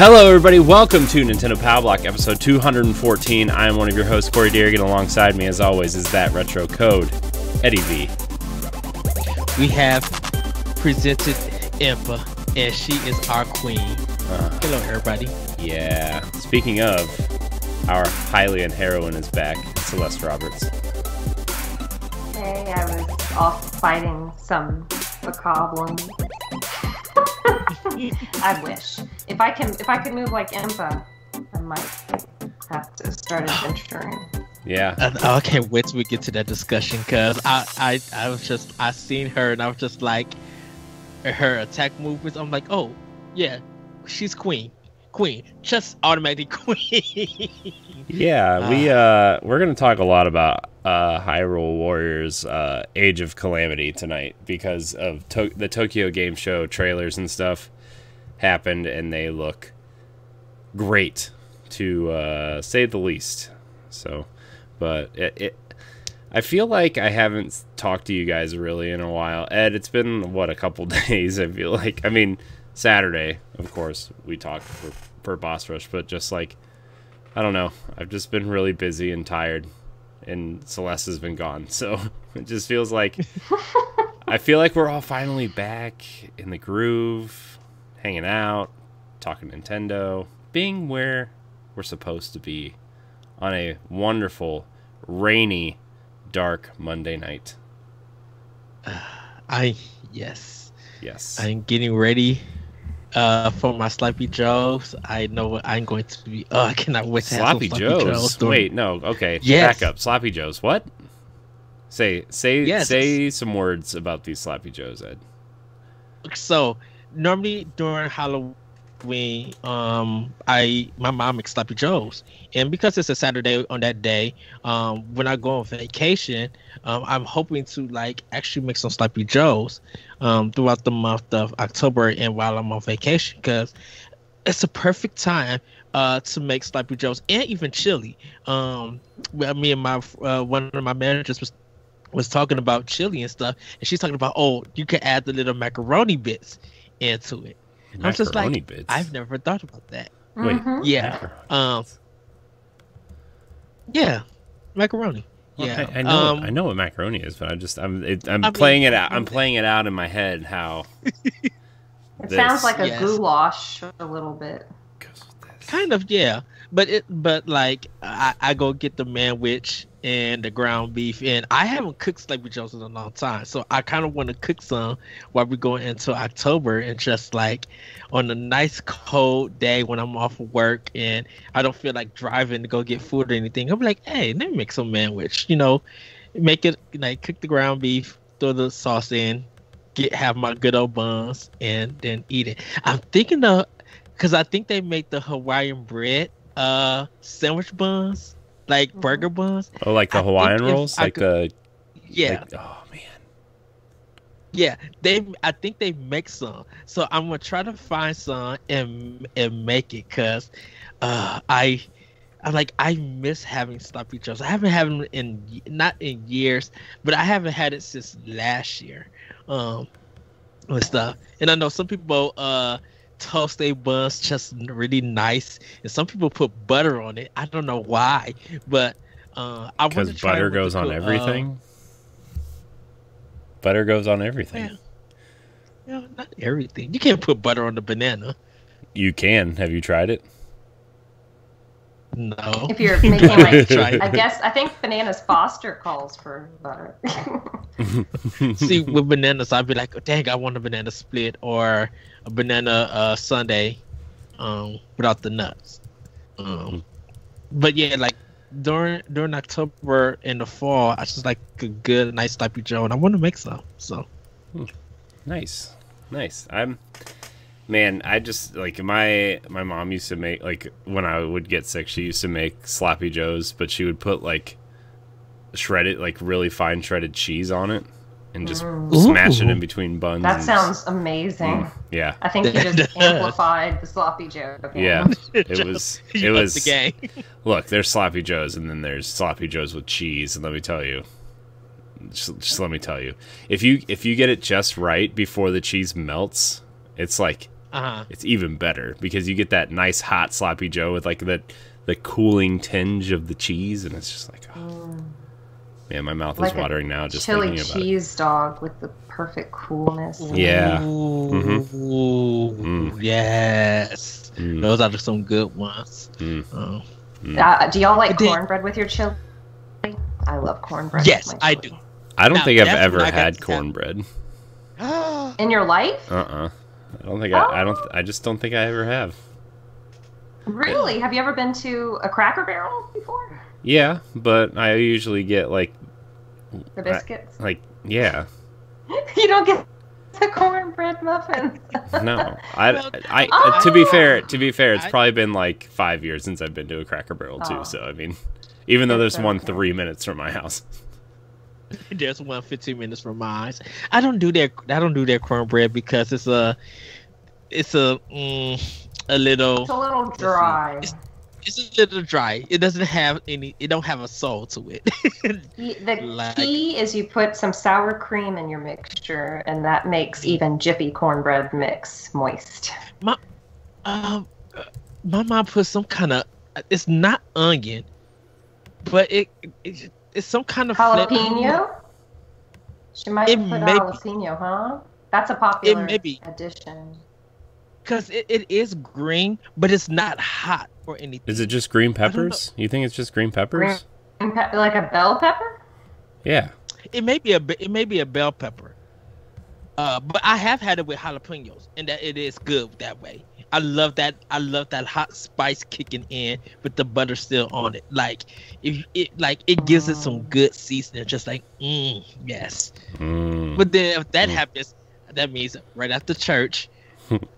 Hello, everybody. Welcome to Nintendo Pow Block, episode 214. I am one of your hosts, Corey Deerigan. Alongside me, as always, is that retro code, Eddie V. We have presented Impa, and she is our queen. Uh, Hello, everybody. yeah. Speaking of, our Hylian heroine is back, Celeste Roberts. Hey, I was off fighting some bokoblins. I wish. If I can, if I could move like Impa, I might have to start adventuring. Yeah. I, I can't wait till we get to that discussion because I, I, I was just, I seen her and I was just like, her attack movements. I'm like, oh, yeah, she's queen. Queen. Just automatically queen. Yeah, we uh we're gonna talk a lot about uh Hyrule Warriors uh Age of Calamity tonight because of to- the Tokyo Game Show trailers and stuff happened and they look great to uh say the least. So, but it, it I feel like I haven't talked to you guys really in a while. Ed, it's been what a couple days. I feel like I mean Saturday, of course, we talked for for Boss Rush, but just like I don't know. I've just been really busy and tired, and Celeste has been gone. So it just feels like I feel like we're all finally back in the groove, hanging out, talking Nintendo, being where we're supposed to be on a wonderful, rainy, dark Monday night. I, yes, Yes. I'm getting ready. Uh, for my sloppy joes, I know I'm going to be. Oh, I cannot wait to have Sloppy Joes. during- Wait, no. Okay. Yes. Back up. Sloppy Joes. What? Say say Yes. say some words about these Sloppy Joes, Ed. so normally during Halloween, um, I my mom makes sloppy joes, and because it's a Saturday on that day, um, when I go on vacation, um, I'm hoping to like actually make some sloppy joes, um, throughout the month of October and while I'm on vacation, because it's a perfect time uh to make sloppy joes and even chili. Um, well, me and my uh, one of my managers was was talking about chili and stuff, and she's talking about oh, you can add the little macaroni bits into it. I'm just like, bits. I've never thought about that. Wait. Mhm. Yeah, um, yeah, macaroni. Well, Yeah, I, I know um, I know what macaroni is, but I just I'm it, I'm I playing mean- it out. I'm playing it out in my head how It This. sounds like a Yes. goulash a little bit. goes with this. kind of yeah, but it but like I, I go get the manwich and the ground beef, and I haven't cooked sloppy joes in a long time, so I kind of want to cook some while we go into October, and just like on a nice cold day when I'm off of work and I don't feel like driving to go get food or anything, I'm like, hey, let me make some manwich, you know, make it like cook the ground beef, throw the sauce in, get have my good old buns, and then eat it. I'm thinking of because I think they make the Hawaiian bread uh sandwich buns, like Mhm. burger buns. Oh, like the I Hawaiian rolls, like could- the Yeah, like- oh man, yeah. They I think they make some. So I'm gonna try to find some and and make it cause uh I I'm like I miss having sloppy joes. I haven't had them in not in years, but I haven't had it since last year. Um and stuff. And I know some people uh toast their buns just really nice and some people put butter on it. I don't know why, but uh I want because to try butter goes on everything. butter goes on everything. Yeah. No, not everything. You can't put butter on the banana. You can. Have you tried it? No. If you're making like, I guess I think Bananas Foster calls for butter. See, with bananas, I'd be like, oh, dang, I want a banana split or a banana uh, sundae um, without the nuts. Um, but yeah, like during during October and the fall, I just like a good, nice sloppy joe, and I want to make some. So Nice, nice. I'm, man. I just like my my mom used to make like when I would get sick, she used to make sloppy joes, but she would put like shredded, like really fine shredded cheese on it, and just Mm. smash it in between buns. that and- sounds amazing. Mm, yeah, I think you just amplified the sloppy joe again. yeah. It was. It was. the game. Look, there's sloppy joes, and then there's sloppy joes with cheese, and let me tell you. Just, just let me tell you, if you if you get it just right before the cheese melts, it's like Uh huh. it's even better because you get that nice hot sloppy Joe with like the the cooling tinge of the cheese, and it's just like, oh, man, my mouth Like is a watering now just Chili thinking about it. cheese dog with the perfect coolness. Yeah. Ooh, mm-hmm yes. Mm, Those are some good ones. mm, Oh. mm. Uh, do y'all like But then- cornbread with your chili? I love cornbread. Yes, I do. I don't Now, think I've ever when I got had to have- cornbread. In your life? Uh uh I don't think I, I don't. Oh. I just don't think I ever have. Really? Have you ever been to a Cracker Barrel before? Yeah, but I usually get like The biscuits? like yeah. you don't get the cornbread muffins. No, I, Well, I, Oh. Uh, to be fair, to be fair, it's probably been like five years since I've been to a Cracker Barrel too. Oh. So I mean, even though there's one three minutes from my house. There's one 15 minutes from mine. I don't do their I don't do their cornbread because it's a it's a mm, a little It's a little dry. It's- it's a little dry. It doesn't have any. It don't have a soul to it. The Like- key is you put some sour cream in your mixture, and that makes even Jiffy cornbread mix moist. My um, my mom put some kind of. It's not onion, but it, it it's some kind of flavor- Jalapeno? She might It have put may be- jalapeno, huh? That's a popular may be. addition. Cause it, it is green, but it's not hot or anything. Is it just green peppers? You think it's just green peppers? Green pe- like a bell pepper? Yeah. It may be a it may be a bell pepper. Uh, but I have had it with jalapenos, and that it is good that way. I love that. I love that hot spice kicking in with the butter still on it. Like if it like it gives it some good seasoning. Just like mm, yes. Mm. But then if that Mm. happens, that means right after church,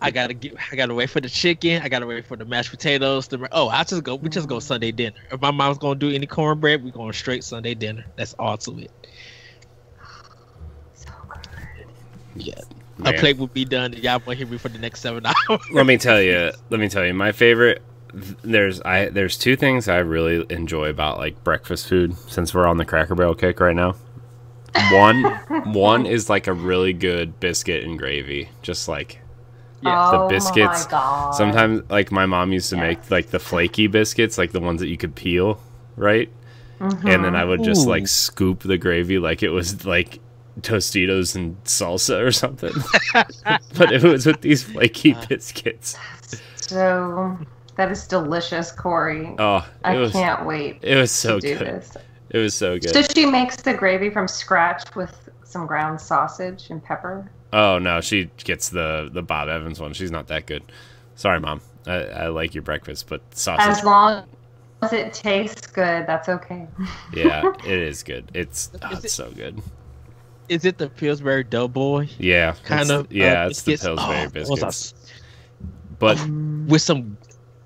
I gotta get. I gotta wait for the chicken. I gotta wait for the mashed potatoes. The, oh, I just go. We just go Sunday dinner. If my mom's gonna do any cornbread, we going straight Sunday dinner. That's all to it. So good. Yeah. Man. A plate would be done, and y'all won't hear me for the next seven hours. let me tell you let me tell you my favorite there's i there's two things i really enjoy about like breakfast food since we're on the cracker barrel kick right now one one is like a really good biscuit and gravy just like Yes. The oh biscuits, My God. sometimes like my mom used to Yes. make like the flaky biscuits like the ones that you could peel right Mhm. and then i would just Ooh. like scoop the gravy like it was like tostitos and salsa or something but it was with these flaky biscuits So that is delicious, Corey. oh I was can't wait it was so to do good this. It was so good. So she makes the gravy from scratch with some ground sausage and pepper. Oh no, she gets the the Bob Evans one. She's not that good. Sorry, mom. I, I like your breakfast, but sausage. As sausage. long as it tastes good, that's okay. yeah, it is good. It's oh, it's it- so good. Is it the Pillsbury Doughboy Yeah, kind of? Yeah, uh, it's the? Pillsbury Oh, those are biscuits. But with some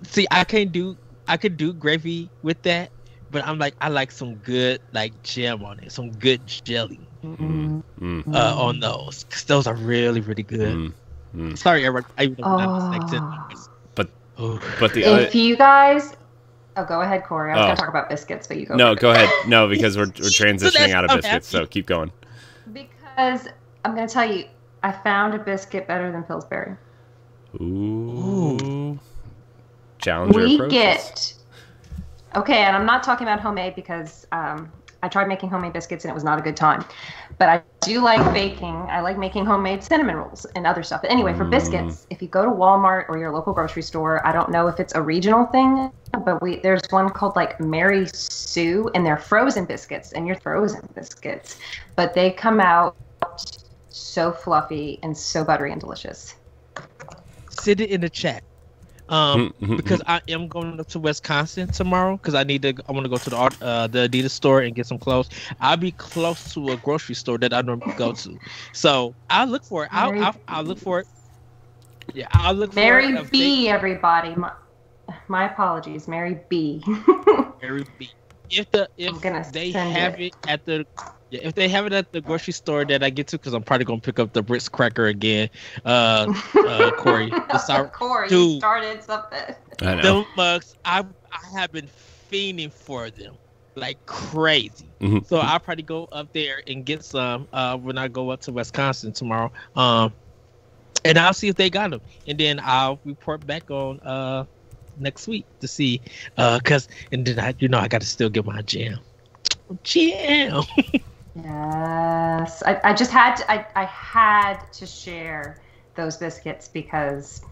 see i can't do i could do gravy with that but i'm like i like some good like jam on it some good jelly mm, mm, uh on those because those are really really good mm, mm. sorry everyone i even Oh. But- oh. But the other If you guys, oh, go ahead, Corey. I was Oh. gonna talk about biscuits, but you go. no, first. go ahead. No, because we're we're transitioning that's out of so biscuits, so keep going. Because I'm gonna tell you, I found a biscuit better than Pillsbury. Ooh. Challenger we approaches. get okay, and I'm not talking about homemade because um, I tried making homemade biscuits and it was not a good time. But I do like baking. I like making homemade cinnamon rolls and other stuff. But anyway, for Mm. biscuits, if you go to Walmart or your local grocery store, I don't know if it's a regional thing, but we there's one called like Mary Sue, and they're frozen biscuits, and you're frozen biscuits, but they come out so fluffy and so buttery and delicious. send it in the chat um Mm, because i am going up to wisconsin tomorrow because i need to i want to go to the art uh the adidas store and get some clothes i'll be close to a grocery store that i normally go to so i'll look for it i'll, I'll, I'll look for it yeah i'll look Mary for it B, everybody. My, my apologies, Mary B. Mary B. If the if they have it. it. at the yeah, if they have it at the grocery store that I get to, because I'm probably gonna pick up the Ritz cracker again. Uh, uh Corey, the sour Corey, you Dude. started something. I know. them mugs. I I have been fiending for them like crazy. Mhm. So I'll probably go up there and get some uh when I go up to Wisconsin tomorrow. Um, and I'll see if they got them, and then I'll report back on uh next week to see uh cause and then I you know I got to still get my jam, jam. Yes, I, I just had to, I, I had to share those biscuits because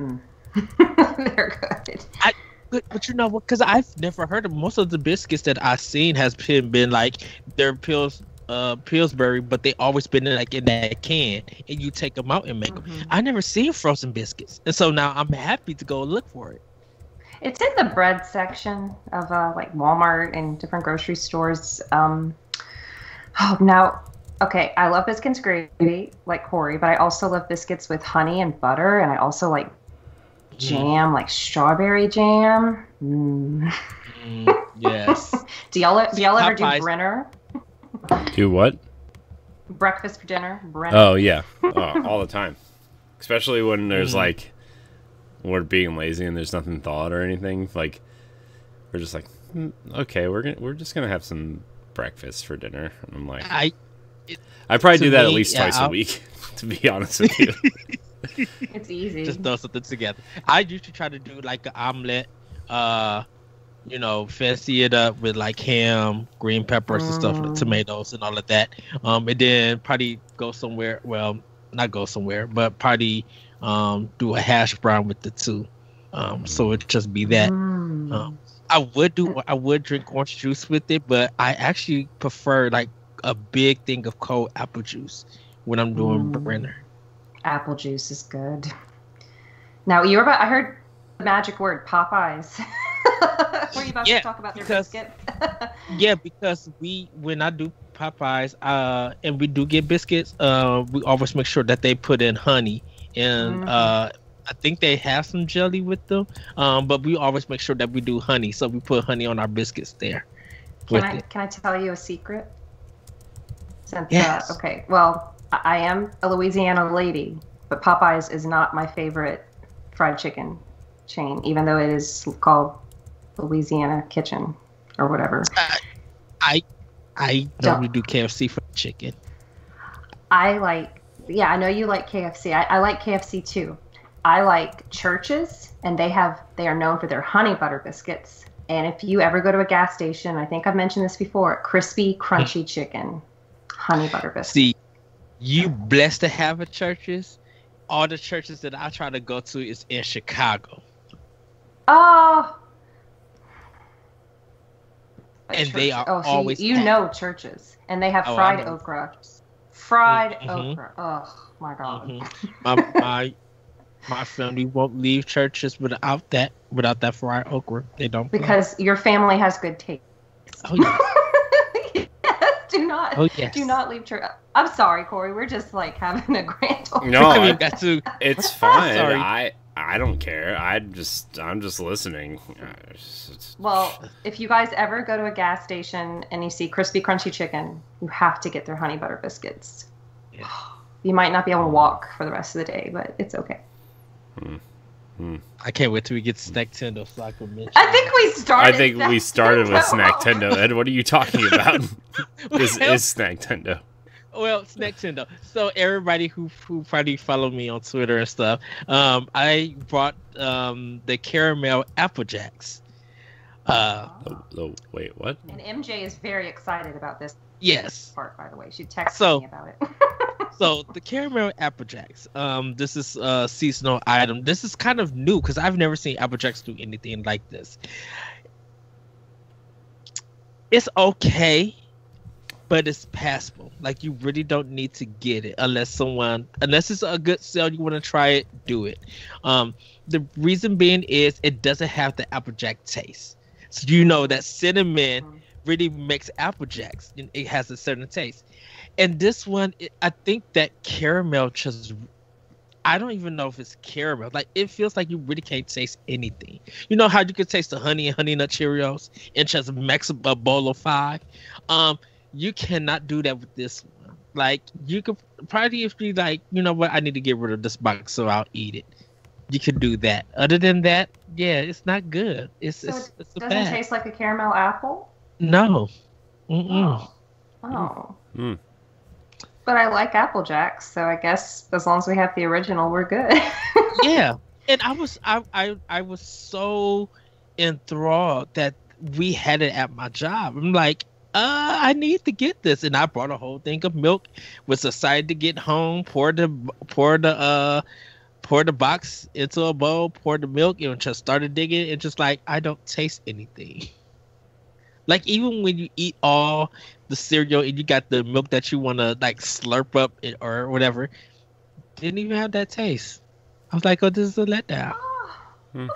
mm, they're good. But, but you know what? Because I've never heard of most of the biscuits that I've seen has been, been like they're pills, uh, Pillsbury, but they always been in, like in that can, and you take them out and make them. Mhm. I never seen frozen biscuits, and so now I'm happy to go look for it. It's in the bread section of uh, like Walmart and different grocery stores. Um, oh, now, okay, I love biscuits gravy like Corey, but I also love biscuits with honey and butter, and I also like jam, like strawberry jam. Mm. Mm, yes. Do y'all do y'all ever do Popeyes- Brinner Do what? breakfast for dinner? Brinner. Oh yeah, oh, all the time. Especially when there's Mhm. like we're being lazy and there's nothing thawed or anything. Like we're just like, "Hmm, okay, we're gonna we're just gonna have some breakfast for dinner. And I'm like, I I probably do that at least yeah, twice a I'll- week. To be honest with you, It's easy. just throw something together. I used to try to do like an omelet, uh, you know, fancy it up with like ham, green peppers and stuff, Mm. tomatoes and all of that. Um, and then probably go somewhere. Well, not go somewhere, but probably um do a hash brown with the two. Um, so it just be that. Mm. Um, I would do. I would drink orange juice with it, but I actually prefer like a big thing of cold apple juice when I'm doing Mm. Brinner. Apple juice is good. Now you were about. I heard the magic word Popeyes. were you about Yeah, to talk about their because- biscuits? Yeah, because we when I do Popeyes, uh, and we do get biscuits, uh, we always make sure that they put in honey, and Mhm. uh, I think they have some jelly with them, um, but we always make sure that we do honey, so we put honey on our biscuits there. Can I it. can I tell you a secret? Since Yes. uh, okay, well, I I am a Louisiana lady, but Popeyes is not my favorite fried chicken chain, even though it is called Louisiana Kitchen or whatever. I Don't- normally do KFC for chicken. I like, yeah, I know you like KFC. I, I like KFC too. I like Church's, and they have they are known for their honey butter biscuits. And if you ever go to a gas station, I think I've mentioned this before, crispy, crunchy hmm. chicken, honey butter biscuits. See, you blessed to have a Church's. All the Church's that I try to go to is in Chicago. Oh. And they are oh, so always you, you know Church's, and they have Oh, fried okra. Fried Mhm. okra. Oh my god. Mhm. my my my family won't leave Church's without that without that fried okra. They don't. play. Because your family has good taste. oh yeah, yes, do not. oh yes. Do not leave church. I'm sorry, Corey. We're just like having a grand old. No, I mean, I- got it's fine. Sorry. I I don't care. I just I'm just listening. Uh, it's- it's- Well, if you guys ever go to a gas station and you see crispy, crunchy chicken, you have to get their honey butter biscuits. Yeah. You might not be able to walk for the rest of the day, but it's okay. I can't wait till we get Snack Tendo so I can. I think we started. I think we started with Snack Tendo. Ed, what are you talking about? this Well, is Snack Tendo. well, Snack Tendo. So everybody who who probably follow me on Twitter and stuff, um, I brought um the caramel apple jacks. Uh, The, the, wait, what? And MJ is very excited about this yes. part, by the way. She texted So- me about it. So the caramel apple jacks. Um, this is a seasonal item. This is kind of new because I've never seen apple jacks do anything like this. It's okay, but it's passable. Like you really don't need to get it unless someone, unless it's a good sale, you want to try it, do it. Um, the reason being is it doesn't have the apple jack taste. So you know that cinnamon Mhm. really makes apple jacks. It has a certain taste. And this one, it, I think that caramel just. I don't even know if it's caramel. Like it feels like you really can't taste anything. You know how you can taste the honey and honey nut Cheerios and just mix a bowl of five. Um, you cannot do that with this one. Like you could probably if you like, you know what, I need to get rid of this box so I'll eat it. You could do that. Other than that, yeah, it's not good. It's So it's, it's a Doesn't bad. taste like a caramel apple. no. Mm-mm. Oh. Oh. Mm. but I like Apple Jacks, so I guess as long as we have the original, we're good. yeah, and I was I, I I was so enthralled that we had it at my job. I'm like, uh, I need to get this, and I brought a whole thing of milk. Was excited to get home, pour the pour the uh pour the box into a bowl, pour the milk, and just started digging. And just like I don't taste anything. Like even when you eat all the cereal and you got the milk that you want to like slurp up it or whatever, didn't even have that taste. I was like, oh, this is a letdown. Hmm.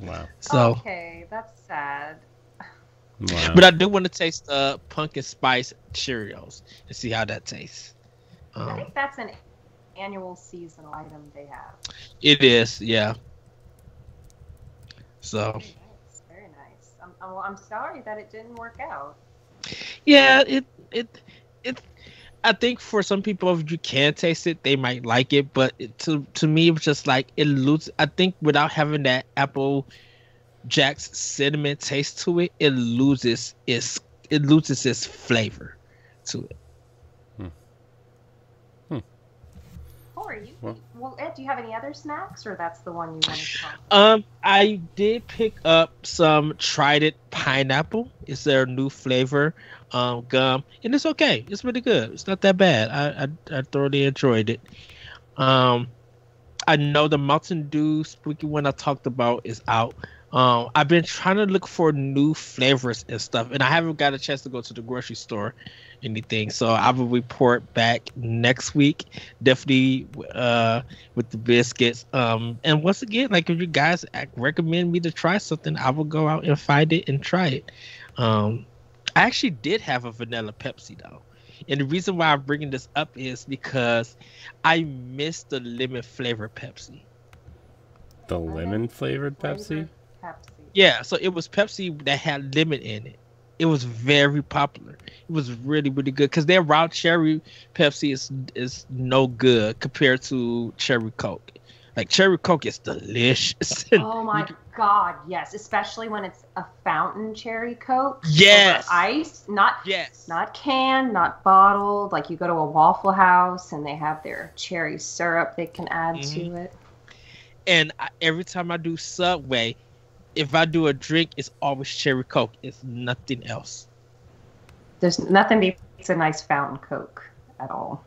Wow. So okay, that's sad. Wow. But I do want to taste the pumpkin spice Cheerios and see how that tastes. I Um, think that's an annual seasonal item they have. it is, yeah. So Very nice. Very nice. I'm, I'm, well, I'm sorry that it didn't work out. yeah, it it it. I think for some people, if you can taste it, they might like it. But it, to to me, it was just like it loses. I think without having that apple Jack's cinnamon taste to it, it loses its it loses its flavor to it. Corey, you, Well- well, Ed, do you have any other snacks, or that's the one you wanted to talk? Um, I did pick up some Trident pineapple. It's their new flavor um gum, and it's okay. It's really good. It's not that bad. I I, I thoroughly enjoyed it. Um, I know the Mountain Dew spooky one I talked about is out. Um, I've been trying to look for new flavors and stuff, and I haven't got a chance to go to the grocery store, anything. So I will report back next week. Definitely, uh, with the biscuits. Um, and once again, like if you guys recommend me to try something, I will go out and find it and try it. Um, I actually did have a vanilla Pepsi though. And the reason why I'm bringing this up is because I missed the lemon flavor Pepsi. the lemon flavored Pepsi. Pepsi. Yeah, so it was Pepsi that had lemon in it. It was very popular. It was really, really good because their raw cherry Pepsi is is no good compared to cherry Coke. Like cherry Coke is delicious. Oh my god, yes, especially when it's a fountain cherry Coke. yes. Ice, not yes. not canned, not bottled. Like you go to a Waffle House and they have their cherry syrup they can add Mhm. to it. and I, every time I do Subway, if I do a drink, it's always cherry Coke. It's nothing else. There's nothing beats a nice fountain Coke at all.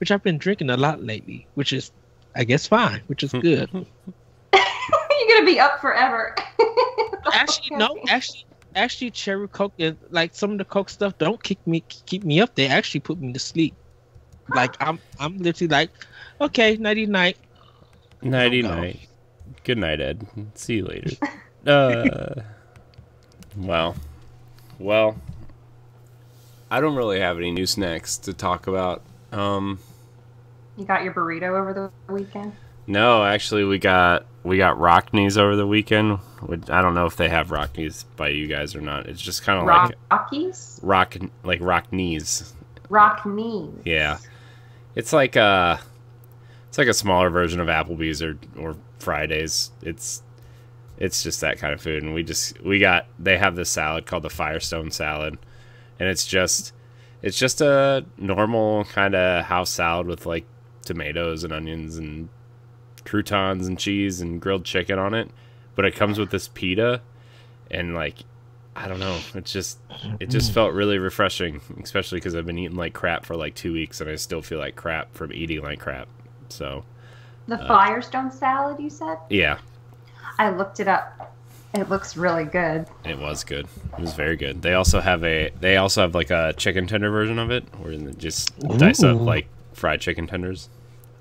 Which I've been drinking a lot lately, which is, I guess, fine. Which is good. You're gonna be up forever. actually, no. Actually, actually, cherry Coke is like some of the Coke stuff don't keep me keep me up. They actually put me to sleep. Like I'm, I'm literally like, okay, nighty night. Nighty night. Good night, Ed. See you later. uh, well, well, I don't really have any new snacks to talk about. Um, You got your burrito over the weekend? no, actually, we got we got Rockne's over the weekend. Which I don't know if they have Rockne's by you guys or not. It's just kind of like Rockies? rock like Rockne's. Rock knees. Yeah. It's like a it's like a smaller version of Applebee's or or Fridays. It's it's just that kind of food. And we just we got they have this salad called the Firestone salad. And it's just it's just a normal kind of house salad with like tomatoes and onions and croutons and cheese and grilled chicken on it, but it comes with this pita. And like I don't know, it's just it just mm. felt really refreshing, especially because I've been eating like crap for like two weeks and I still feel like crap from eating like crap. So The Uh, Firestone salad, you said? yeah, I looked it up. It looks really good. it was good. It was very good. They also have a they also have like a chicken tender version of it where they just dice up like fried chicken tenders.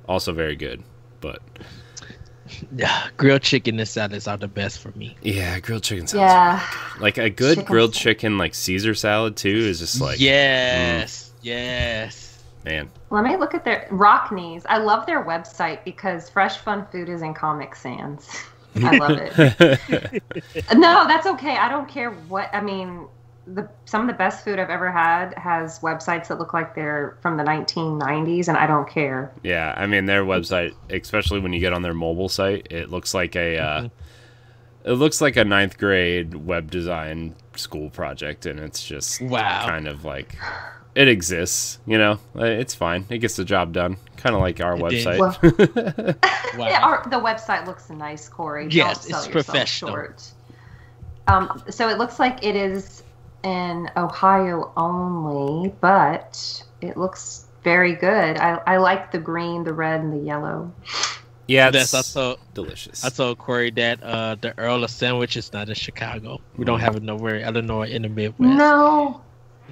Also very good, but Yeah, grilled chicken and salads are the best for me. yeah, grilled chicken salad. Yeah. Like a good Chicken grilled salad. chicken like Caesar salad too is just like yes, yes. Man. Let me look at their Rock Knees. I love their website because fresh fun food is in Comic Sans. I love it. no, that's okay. I don't care what I mean. The some of the best food I've ever had has websites that look like they're from the 1990s, and I don't care. Yeah, I mean their website, especially when you get on their mobile site, it looks like a uh, it looks like a ninth grade web design school project, and it's just Wow. kind of like it exists. You know, Uh, it's fine. It gets the job done. Kind of like our It did. website. Wow. Yeah, our, the website looks nice, Corey. Don't Yes, it's professional. short. Um, so it looks like it is in Ohio only, but it looks very good. I, I like the green, the red, and the yellow. yeah, that's Yes, I told delicious. I told Corey that uh, the Earl of Sandwich is not in Chicago. We don't have it nowhere in Illinois in the Midwest. No,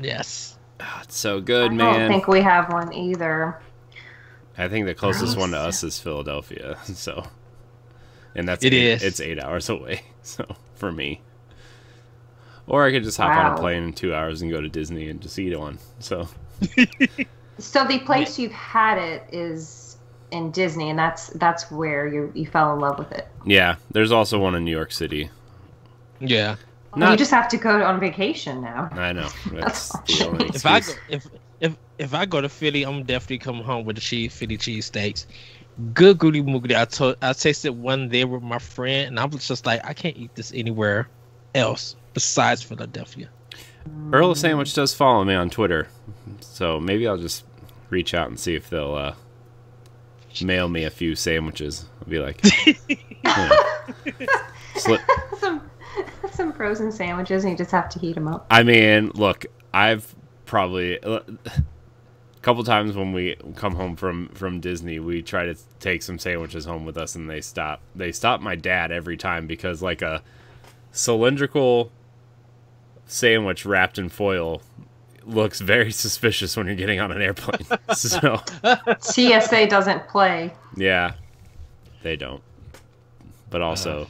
Yes. Oh, it's so good, I man. I don't think we have one either. I think the closest one to us is Philadelphia. So, and that's It eight, is. It's eight hours away. So for me, or I could just hop on a plane in two hours and go to Disney and just eat one. So So the place you've had it is in Disney, and that's that's where you you fell in love with it. yeah, there's also one in New York City. Yeah. You just have to go on vacation now. I know that's the If I go, if if if I go to Philly, I'm definitely coming home with the cheese Philly cheesesteaks. Good goody moogly. I told I tasted one there with my friend, and I was just like, I can't eat this anywhere else besides Philadelphia. Earl of Sandwich does follow me on Twitter, so maybe I'll just reach out and see if they'll uh, mail me a few sandwiches. I'll be like, yeah. Slip, some some frozen sandwiches, and you just have to heat them up. I mean, look, I've probably uh, a couple times when we come home from from Disney, we try to take some sandwiches home with us, and they stop. They stop my dad every time because like a cylindrical sandwich wrapped in foil looks very suspicious when you're getting on an airplane. so TSA doesn't play. yeah, they don't. But also,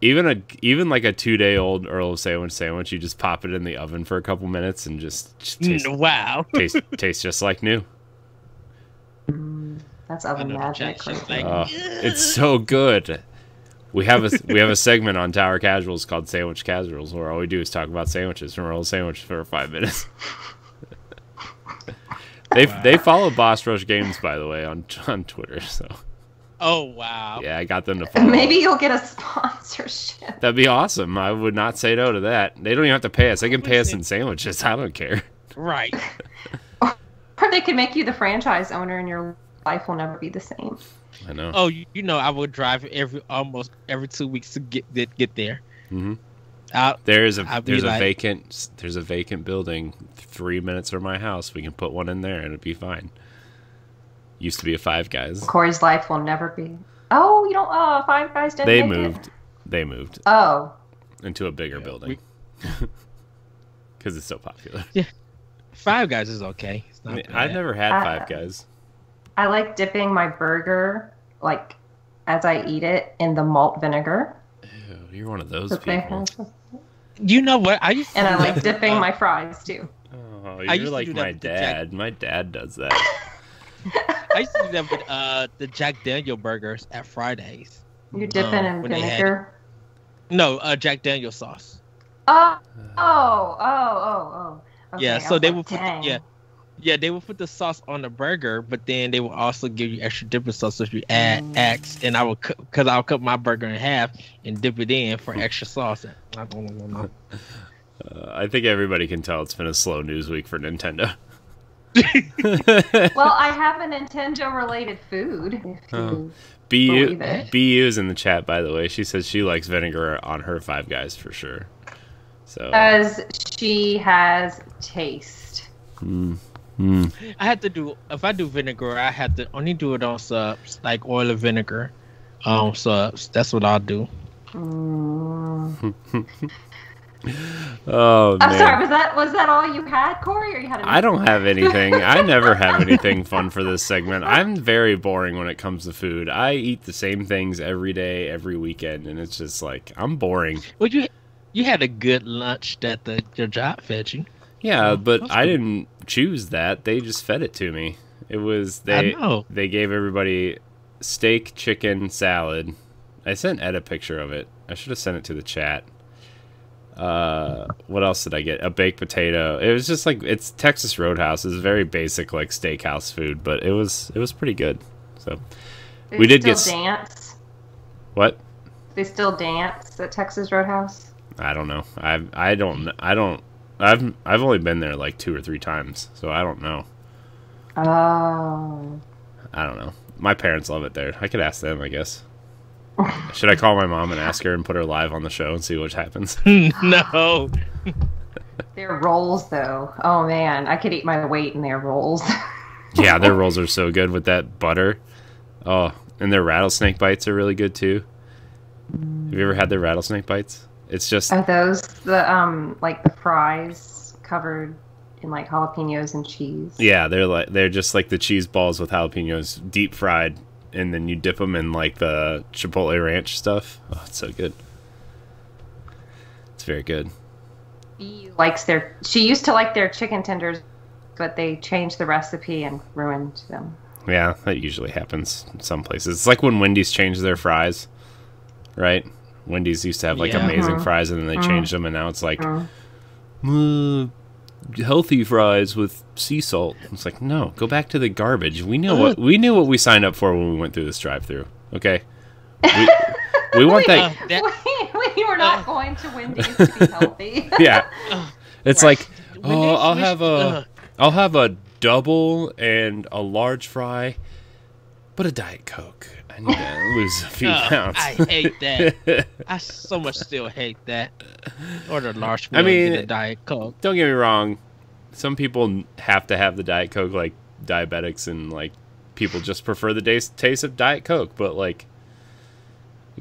even a even like a two day old Earl of Sandwich sandwich, you just pop it in the oven for a couple minutes and just, just taste, Mm, wow. taste tastes just like new. That's oven magic. right like. Uh, it's so good. We have a we have a segment on Tower Casuals called Sandwich Casuals, where all we do is talk about sandwiches from Earl of Sandwich for five minutes. they they follow Boss Rush Games by the way on on Twitter, so Oh wow. yeah, I got them to follow. Maybe you'll get a sponsorship. That'd be awesome. I would not say no to that. They don't even have to pay us. They can pay us in sandwiches. I don't care. Right. Or they could make you the franchise owner, and your life will never be the same. I know. Oh, you, you know, I would drive every almost every two weeks to get get, get there. Mhm. Out. There is a I'd there's a like- vacant there's a vacant building three minutes from my house. We can put one in there and it'd be fine. Used to be a Five Guys. Corey's life will never be. Oh, you don't. Oh, Five Guys didn't. They make it? moved. They moved Oh, into a bigger building because it's so popular. Yeah. Five Guys is okay. It's I not mean, bad. I've never had Uh, Five Guys. I like dipping my burger like as I eat it in the malt vinegar. Ew, you're one of those people. have. You know what? I used to And I like dipping my fries too. Oh, you're like my with the Jack- dad. My dad does that. I used to do that with uh the Jack Daniel burgers at Fridays. You dip Um, it in when had vinegar. No, uh Jack Daniel sauce. Oh, oh, oh, oh, oh. Okay, yeah, I so they like, would put the, dang. yeah. Yeah, they would put the sauce on the burger, but then they would also give you extra dipping sauce if you add Mm. X. And I would cut because I'll cut my burger in half and dip it in for extra sauce. I. Uh, I think everybody can tell it's been a slow news week for Nintendo. Well, I have a Nintendo related food. If you, Oh. BU Believe it. BU's in the chat by the way. She says she likes vinegar on her Five Guys for sure. So Because she has taste. mm, mm. I had to do if I do vinegar, I have to only do it on subs like oil and vinegar, um subs. That's what I'll do. Mm. Oh I'm man. sorry. Was that was that all you had, Corey, or you had? I don't have anything. I never have anything fun for this segment. I'm very boring when it comes to food. I eat the same things every day, every weekend, and it's just like I'm boring. Well, you you had a good lunch that the your job fed you. Yeah, Oh, but that's I didn't choose that. They just fed it to me. It was they I know. they gave everybody steak, chicken, salad. I sent Ed a picture of it. I should have sent it to the chat. Uh, what else did I get? A baked potato. It was just like it's Texas Roadhouse. It's very basic like steakhouse food, but it was it was pretty good. So They we did get dance. what? They still dance at Texas Roadhouse. I don't know. I I don't I don't I've I've only been there like two or three times, so I don't know. Oh. I don't know. My parents love it there. I could ask them, I guess. Should I call my mom and ask her and put her live on the show and see what happens? no. Their rolls, though. Oh man, I could eat my weight in their rolls. yeah, their rolls are so good with that butter. Oh, and their rattlesnake bites are really good too. Have you ever had their rattlesnake bites? It's just Are those the um like the fries covered in like jalapenos and cheese? yeah, they're like they're just like the cheese balls with jalapenos, deep fried, and then you dip them in like the chipotle ranch stuff. Oh, it's so good. It's very good. Bee likes their. She used to like their chicken tenders, but they changed the recipe and ruined them. Yeah, that usually happens in some places. It's like when Wendy's changed their fries, right? Wendy's used to have like Yeah. amazing Mhm. fries, and then they Mhm. changed them, and now it's like Mhm. "Uh, healthy fries with sea salt. It's like no, go back to the garbage. We know what we knew what we signed up for when we went through this drive-through. Okay, we, we want Uh, that. that- we, we were not Uh. going to Wendy's to be healthy. Yeah, it's like oh, they I'll switched- have a uh, will have a double and a large fry, but a diet coke. I need to lose a few uh, pounds. I hate that. I so much still hate that. Order a large I meal and mean- get a diet coke. Don't get me wrong. Some people have to have the diet coke, like diabetics, and like people just prefer the taste taste of diet coke. But like,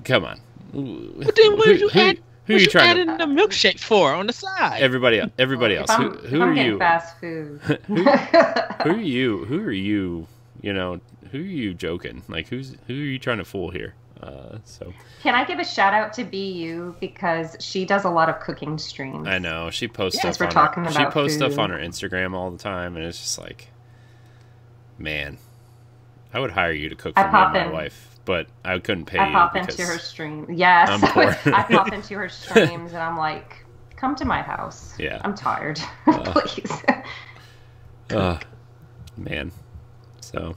come on. But then what who, did you who- add? who are you you trying adding to? the milkshake for on the side? Everybody, everybody If else. Who, who are you? fast food. Who are you? Who are you? You know, who are you joking? Like, who's who are you trying to fool here? Uh, so Can I give a shout out to BU because she does a lot of cooking streams. I know she posts Yes, stuff. we're on talking her, she about posts stuff on her Instagram all the time, and it's just like, man, I would hire you to cook I for me and my in. wife, but I couldn't pay I you pop into her stream. Yes, I'm poor. I pop into her streams and I'm like, "Come to my house. Yeah. I'm tired. Uh. Please." Ugh, man. So,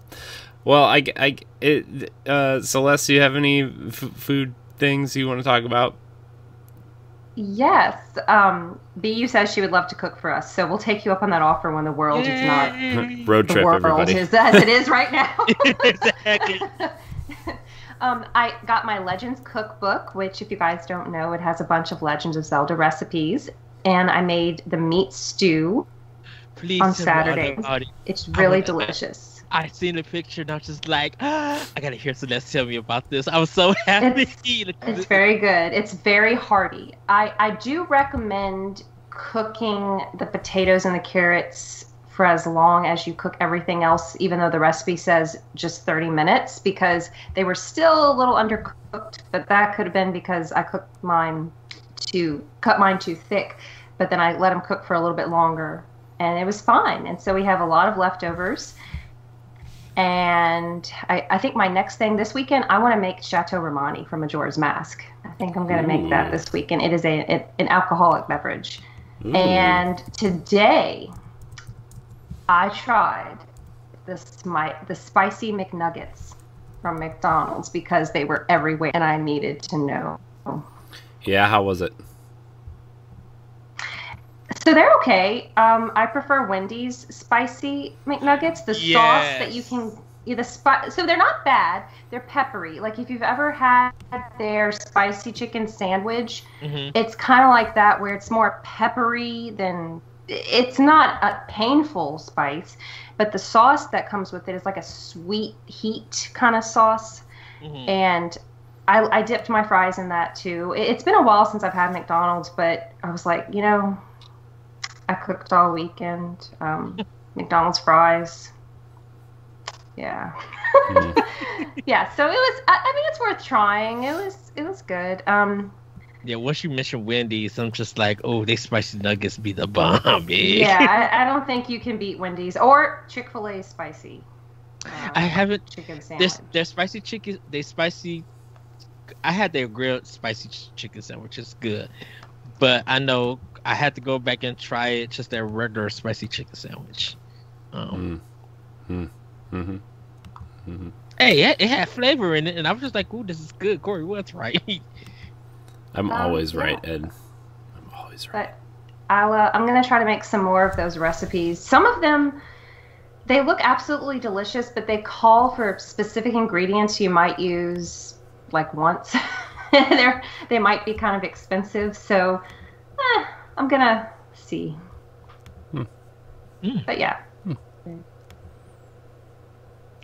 well, I, I, it, uh, Celeste, do you have any f- food things you want to talk about? yes. Um, BU says she would love to cook for us, so we'll take you up on that offer when the world is not Yay. Road the trip, world everybody. is as it is right now. exactly. Um, I got my Legends cookbook, which, if you guys don't know, it has a bunch of Legends of Zelda recipes. And I made the meat stew. Please On tell me all Saturday. It's really wanna- delicious. I seen the picture and I was just like, ah, I gotta hear Celeste tell me about this. I was so happy. To see it. It's very good. It's very hearty. I, I do recommend cooking the potatoes and the carrots for as long as you cook everything else, even though the recipe says just 30 minutes, because they were still a little undercooked. But that could have been because I cooked mine too, cut mine too thick. But then I let them cook for a little bit longer, and it was fine. And so we have a lot of leftovers. And I, I think my next thing this weekend, I want to make Chateau Romani from Majora's Mask. I think I'm going to make that this weekend. It is a it, an alcoholic beverage. Ooh. And today, I tried this my the spicy McNuggets from McDonald's because they were everywhere, and I needed to know. yeah, how was it? So they're okay. Um, I prefer Wendy's spicy McNuggets. The sauce that you can, yeah, the spi- So they're not bad. They're peppery. Like if you've ever had their spicy chicken sandwich, hmm it's kind of like that where it's more peppery than. It's not a painful spice, but the sauce that comes with it is like a sweet heat kind of sauce hmm and I, I dipped my fries in that too. It, it's been a while since I've had McDonald's, but I was like, you know, I cooked all weekend. Um, McDonald's fries. Yeah. Mm. yeah. So it was. I, I mean, it's worth trying. It was. It was good. Um. Yeah, once you mention Wendy's, I'm just like, oh, they spicy nuggets be the bomb. eh? Yeah. I, I don't think you can beat Wendy's or Chick Fil A spicy. um, I haven't. chicken Their, sandwich. their spicy chicken, they spicy. I had their grilled spicy ch- chicken sandwich. It's good, but I know I had to go back and try it. Just their regular spicy chicken sandwich. Um, Mm. Mm. hmm Hey, it, it had flavor in it, and I was just like, "Ooh, this is good." Corey was right. I'm Um, always yeah. right, Ed. I'm always right. I'll, uh, I'm gonna try to make some more of those recipes. Some of them, they look absolutely delicious, but they call for specific ingredients you might use like once. They're they might be kind of expensive, so eh, I'm gonna see. Hmm. Mm. But yeah,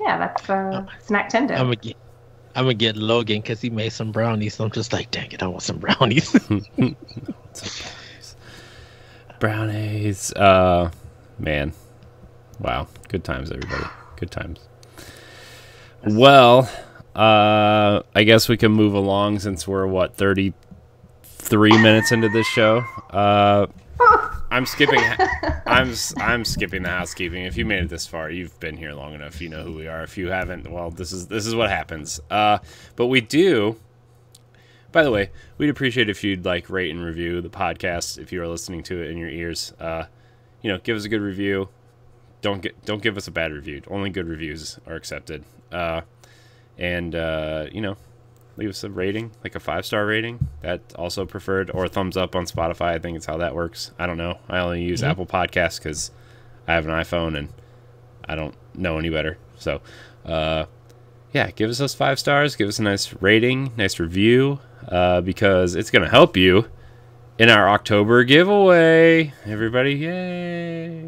yeah, that's uh, Snack Tendo. I'm gonna get, I'm gonna get Logan because he made some brownies. So I'm just like, dang it, I want some brownies. Brownies. Uh, man. Wow. Good times, everybody. Good times. Well, uh, I guess we can move along since we're what thirty three minutes into this show. Uh, I'm skipping. I'm I'm skipping the housekeeping. If you made it this far, you've been here long enough. You know who we are. If you haven't, well, this is this is what happens. Uh, but we do. By the way, we'd appreciate if you'd like rate and review the podcast if you are listening to it in your ears. Uh, you know, give us a good review. Don't get don't give us a bad review. Only good reviews are accepted. Uh, and uh, you know, leave us a rating, like a five star rating. That also preferred, or a thumbs up on Spotify. I think it's how that works. I don't know. I only use Mhm. Apple Podcasts because I have an iPhone and I don't know any better. So, uh, yeah, give us those five stars. Give us a nice rating, nice review, uh, because it's gonna help you in our October giveaway. Everybody, yay!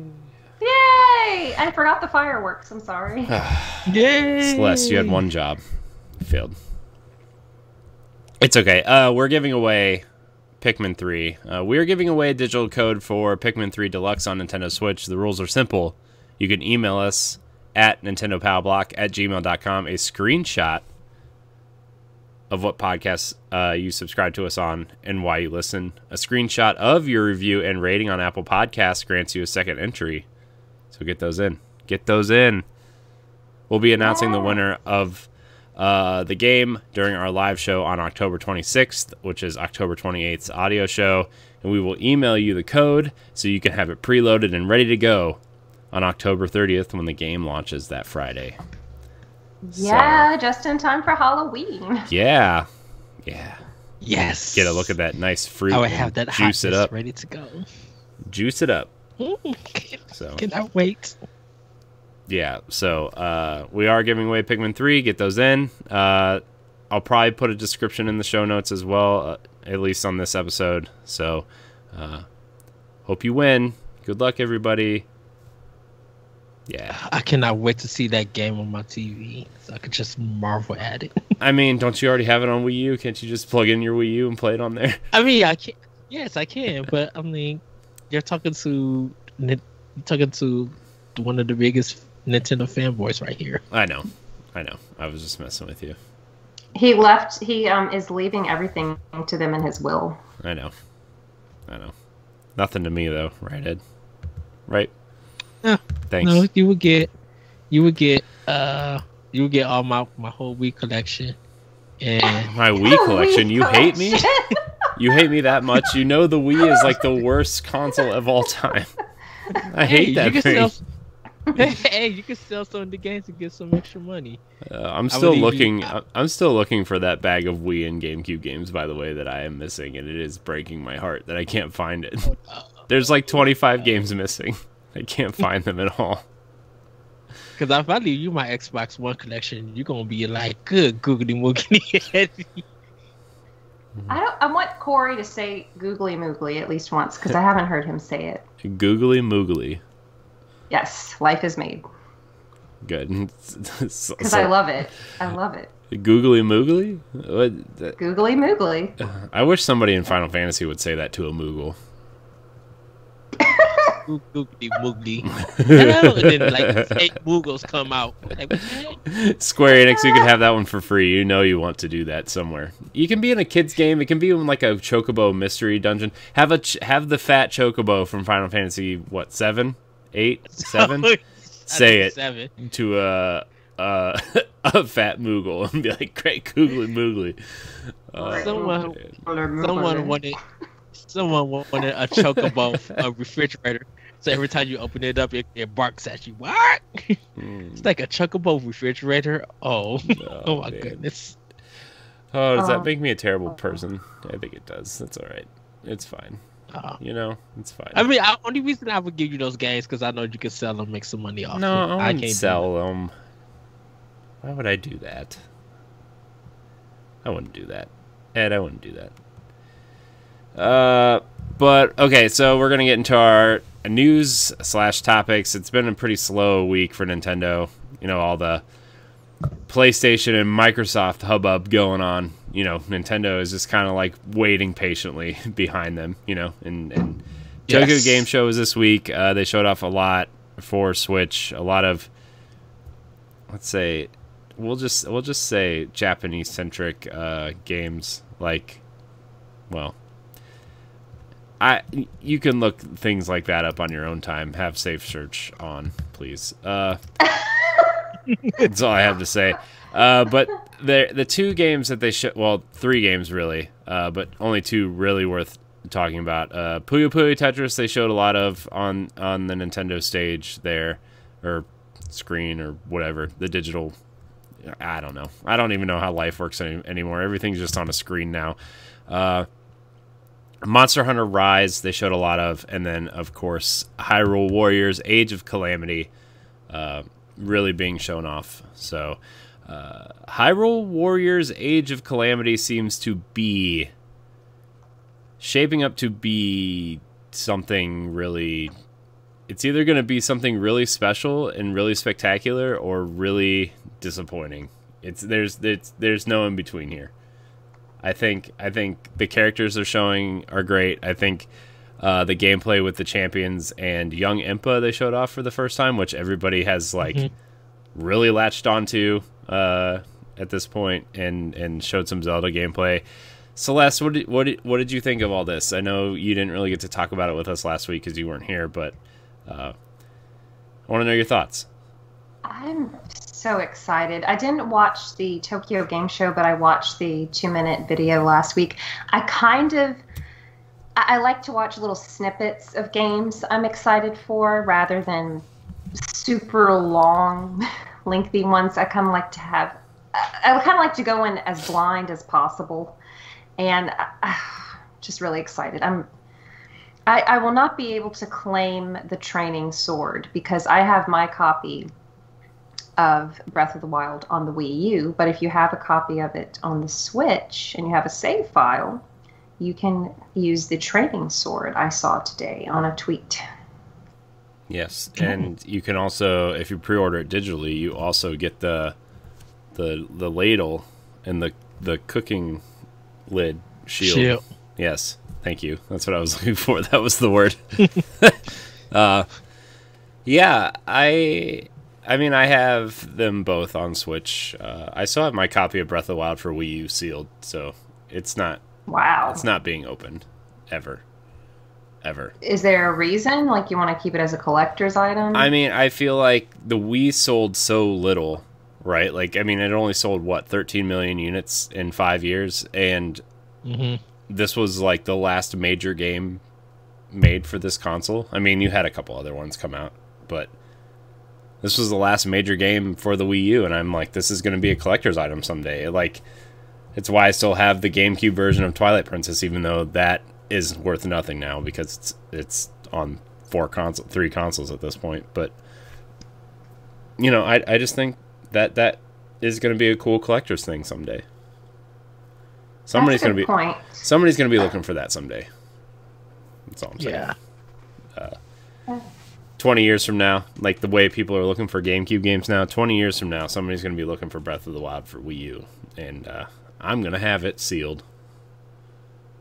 Yay! I forgot the fireworks. I'm sorry. Yay! Celeste, you had one job. You failed. It's okay. Uh, we're giving away Pikmin 3. Uh, we are giving away a digital code for Pikmin 3 Deluxe on Nintendo Switch. The rules are simple. You can email us at nintendopowblock at gmail.com a screenshot of what podcasts uh, you subscribe to us on and why you listen. A screenshot of your review and rating on Apple Podcasts grants you a second entry. So get those in. Get those in. We'll be announcing the winner of uh, the game during our live show on October 26th, which is October 28th's audio show. And we will email you the code so you can have it preloaded and ready to go on October 30th when the game launches that Friday. yeah, just in time for Halloween. Yeah. Yeah. Yes. Get a look at that nice fruit. Oh, I would have that juice it up. ready to go. Juice it up. So Cannot wait. Yeah, so uh, we are giving away Pikmin 3. Get those in. Uh, I'll probably put a description in the show notes as well, uh, at least on this episode. So uh, hope you win. Good luck, everybody. Yeah. I cannot wait to see that game on my TV, so I could just marvel at it. I mean, don't you already have it on Wii U? Can't you just plug in your Wii U and play it on there? I mean, I can. Yes, I can, but I mean, you're talking to you're talking to one of the biggest Nintendo fanboys right here. I know. I know. I was just messing with you. He left. He um is leaving everything to them in his will. I know. I know. Nothing to me, though, right, Ed? Right? Yeah. Thanks. No, you would get, you would get, uh, you would get all my my whole Wii collection, and My Wii collection. You hate me? You hate me that much? You know the Wii is like the worst console of all time. I hate hey, that you can thing. Sell, hey, you can sell some of the games and get some extra money. Uh, I'm still would even- looking. I- I'm still looking for that bag of Wii and GameCube games. By the way, that I am missing, and it is breaking my heart that I can't find it. There's like 25 games missing. I can't find them at all. Because if I leave you my Xbox One collection, you're gonna be like, good googly moogly. I don't. I want Corey to say "googly moogly" at least once because I haven't heard him say it. Googly moogly. Yes, life is made Good. Because so- I love it. I love it. Googly moogly. What? Googly moogly. I wish somebody in Final Fantasy would say that to a Moogle. googly moogly. Hell, and then like eight Moogles come out. Like, what the heck? Square Enix, you can have that one for free. You know you want to do that somewhere. You can be in a kids game. It can be in like a Chocobo mystery dungeon. Have a ch- have the fat Chocobo from Final Fantasy what seven, eight, seven Say it. Seven. to a a, a fat Moogle and be like, great googly moogly. Uh, Someone, Someone someone wanted, someone wanted a chocobo, a refrigerator. So every time you open it up, it, it barks at you. What? mm, It's like a chocobo refrigerator. Oh, oh, oh my man. goodness. Oh, does that make me a terrible person? I think it does. That's all right. It's fine. Uh, You know, it's fine. I mean, I, only reason I would give you those games because I know you can sell them, make some money off. no, them. I can't sell them. Why would I do that? I wouldn't do that. Ed, I wouldn't do that. Uh, but okay, so we're gonna get into our news slash topics. It's been a pretty slow week for Nintendo. You know, all the PlayStation and Microsoft hubbub going on. You know, Nintendo is just kind of like waiting patiently behind them. You know, and and Tokyo Game Show was this week. Uh, they showed off a lot for Switch. A lot of let's say we'll just we'll just say Japanese centric uh, games like well I you can look things like that up on your own time. Have safe search on, please. Uh, that's all I have to say. Uh, but the the two games that they show well three games really, uh, but only two really worth talking about. Uh, Puyo Puyo Tetris they showed a lot of on on the Nintendo stage there or screen or whatever the digital. I don't know. I don't even know how life works any, anymore. Everything's just on a screen now. Uh, Monster Hunter Rise, they showed a lot of, and then of course Hyrule Warriors: Age of Calamity, uh, really being shown off. So, uh, Hyrule Warriors: Age of Calamity seems to be shaping up to be something really. It's either going to be something really special and really spectacular, or really disappointing. It's there's there's there's no in between here. I think I think the characters they're showing are great. I think uh, the gameplay with the champions and young Impa they showed off for the first time, which everybody has like really latched onto uh, at this point, and and showed some Zelda gameplay. Celeste, what did, what did, what did you think of all this? I know you didn't really get to talk about it with us last week because you weren't here, but uh, I want to know your thoughts. I'm so excited. I didn't watch the Tokyo Game Show, but I watched the two minute video last week. I kind of. I I like to watch little snippets of games I'm excited for rather than super long, lengthy ones. I kind of like to have. I kind of like to go in as blind as possible, and uh, just really excited. I'm. I, I will not be able to claim the training sword because I have my copy of Breath of the Wild on the Wii U, but if you have a copy of it on the Switch and you have a save file, you can use the training sword I saw today on a tweet. Yes, and you can also, if you pre-order it digitally, you also get the the the ladle and the the cooking lid shield. Shield. Yes, thank you. That's what I was looking for. That was the word. uh, yeah, I I mean I have them both on Switch. Uh, I still have my copy of Breath of the Wild for Wii U sealed, so it's not Wow. it's not being opened ever, ever. Is there a reason? Like you want to keep it as a collector's item? I mean, I feel like the Wii sold so little, right? Like, I mean, it only sold what 13 million units in five years, and hmm this was like the last major game made for this console. I mean, you had a couple other ones come out, but this was the last major game for the Wii U, and I'm like, this is going to be a collector's item someday. Like, it's why I still have the GameCube version of Twilight Princess, even though that is worth nothing now because it's it's on four console, three consoles at this point. But you know, I I just think that that is going to be a cool collector's thing someday. Somebody's going to be point. somebody's going to be looking for that someday. That's all I'm saying. Yeah. 20 years from now, like the way people are looking for GameCube games now, 20 years from now, somebody's going to be looking for Breath of the Wild for Wii U. And uh, I'm going to have it sealed.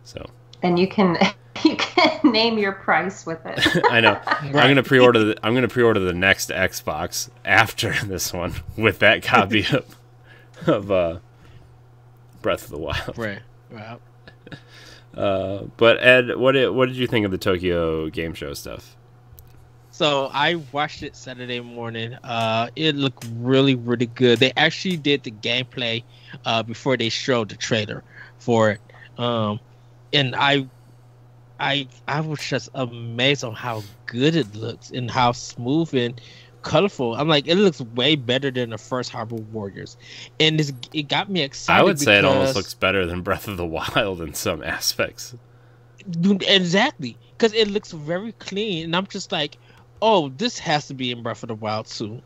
So, And you can you can name your price with it. I know. I'm going to pre-order the, I'm going to pre-order the next Xbox after this one with that copy of of uh, Breath of the Wild. Right. Right. Uh, but Ed, what did, what did you think of the Tokyo Game Show stuff? So I watched it Saturday morning. Uh, it looked really, really good. They actually did the gameplay uh, before they showed the trailer for it, um, and I, I, I was just amazed on how good it looks and how smooth and colorful. I'm like, it looks way better than the first Hyrule Warriors, and it's, it got me excited. I would say it almost looks better than Breath of the Wild in some aspects. Exactly, because it looks very clean, and I'm just like, oh, this has to be in Breath of the Wild too.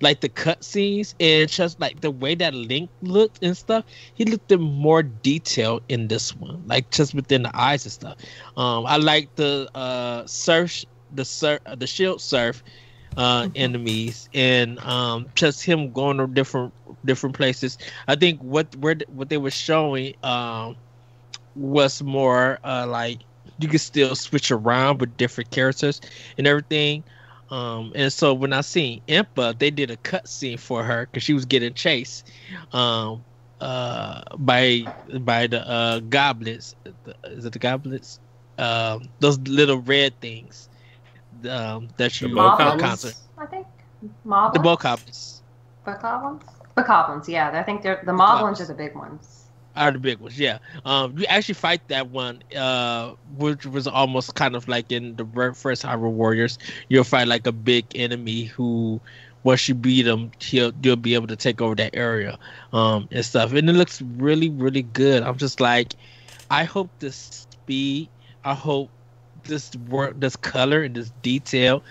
Like the cutscenes and just like the way that Link looked and stuff, he looked in more detail in this one, like just within the eyes and stuff. Um, I like the uh surf, the surf, the shield surf uh mm-hmm. enemies, and um just him going to different different places. I think what where what they were showing um was more uh like you could still switch around with different characters and everything. Um, and so when I seen Impa, they did a cut scene for her because she was getting chased um, uh, by by the uh, goblins. Is it the goblets? Um, those little red things um, that you encounter. I think Moblins? the bokoblins. Bokoblins? Bokoblins, yeah. I think they're the moblins are the big ones are the big ones. Yeah. Um, you actually fight that one, uh, which was almost kind of like in the first Hyrule Warriors. You'll fight like a big enemy who, once you beat him, he'll you'll be able to take over that area, um, and stuff. And it looks really, really good. I'm just like, I hope this speed. I hope this work, this color, and this detail,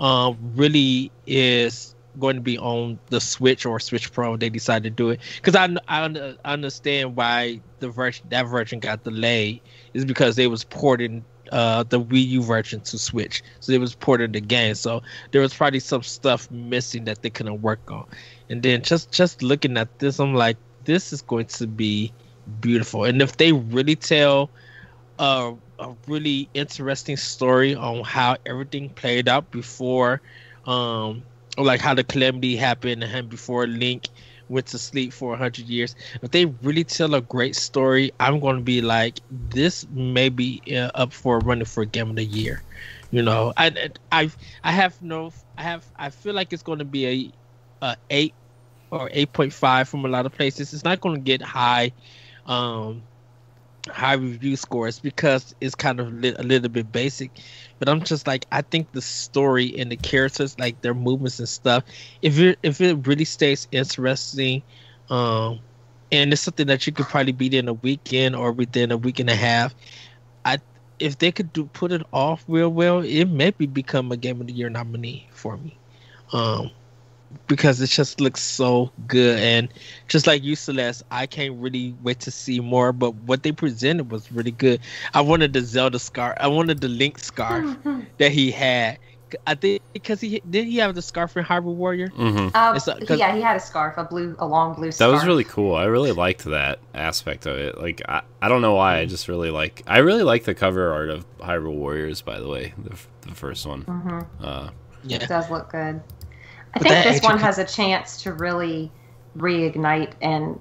um, really is going to be on the Switch or Switch Pro. They decided to do it because I, I, understand why the version that version got delayed is because they was porting uh, the Wii U version to Switch, so they was porting the game. So there was probably some stuff missing that they couldn't work on. And then just just looking at this, I'm like, this is going to be beautiful. And if they really tell a, a really interesting story on how everything played out before um like how the calamity happened and before Link went to sleep for 100 years. If they really tell a great story i'm going to be like this may be uh, up for running for game of the year. You know i i i have no i have i feel like it's going to be a, a 8 or 8.5 from a lot of places. It's not going to get high um high review scores because it's kind of li- a little bit basic. But i'm just like i think the story and the characters like their movements and stuff if it if it really stays interesting um and it's something that you could probably beat in a weekend or within a week and a half i if they could do put it off real well it maybe become a game of the year nominee for me. Um because it just looks so good and just like you celeste i can't really wait to see more but what they presented was really good i wanted the zelda scarf i wanted the link scarf that he had I think because he did he have the scarf in Hyrule Warrior. Mm-hmm. Um, yeah, he had a scarf, a blue, a long blue. Scarf. That was really cool. I really liked that aspect of it. Like I, I don't know why, I just really like. I really like the cover art of Hyrule Warriors. By the way, the, the first one. Mm-hmm. Uh, yeah, it does look good. I think this one has a chance to really reignite and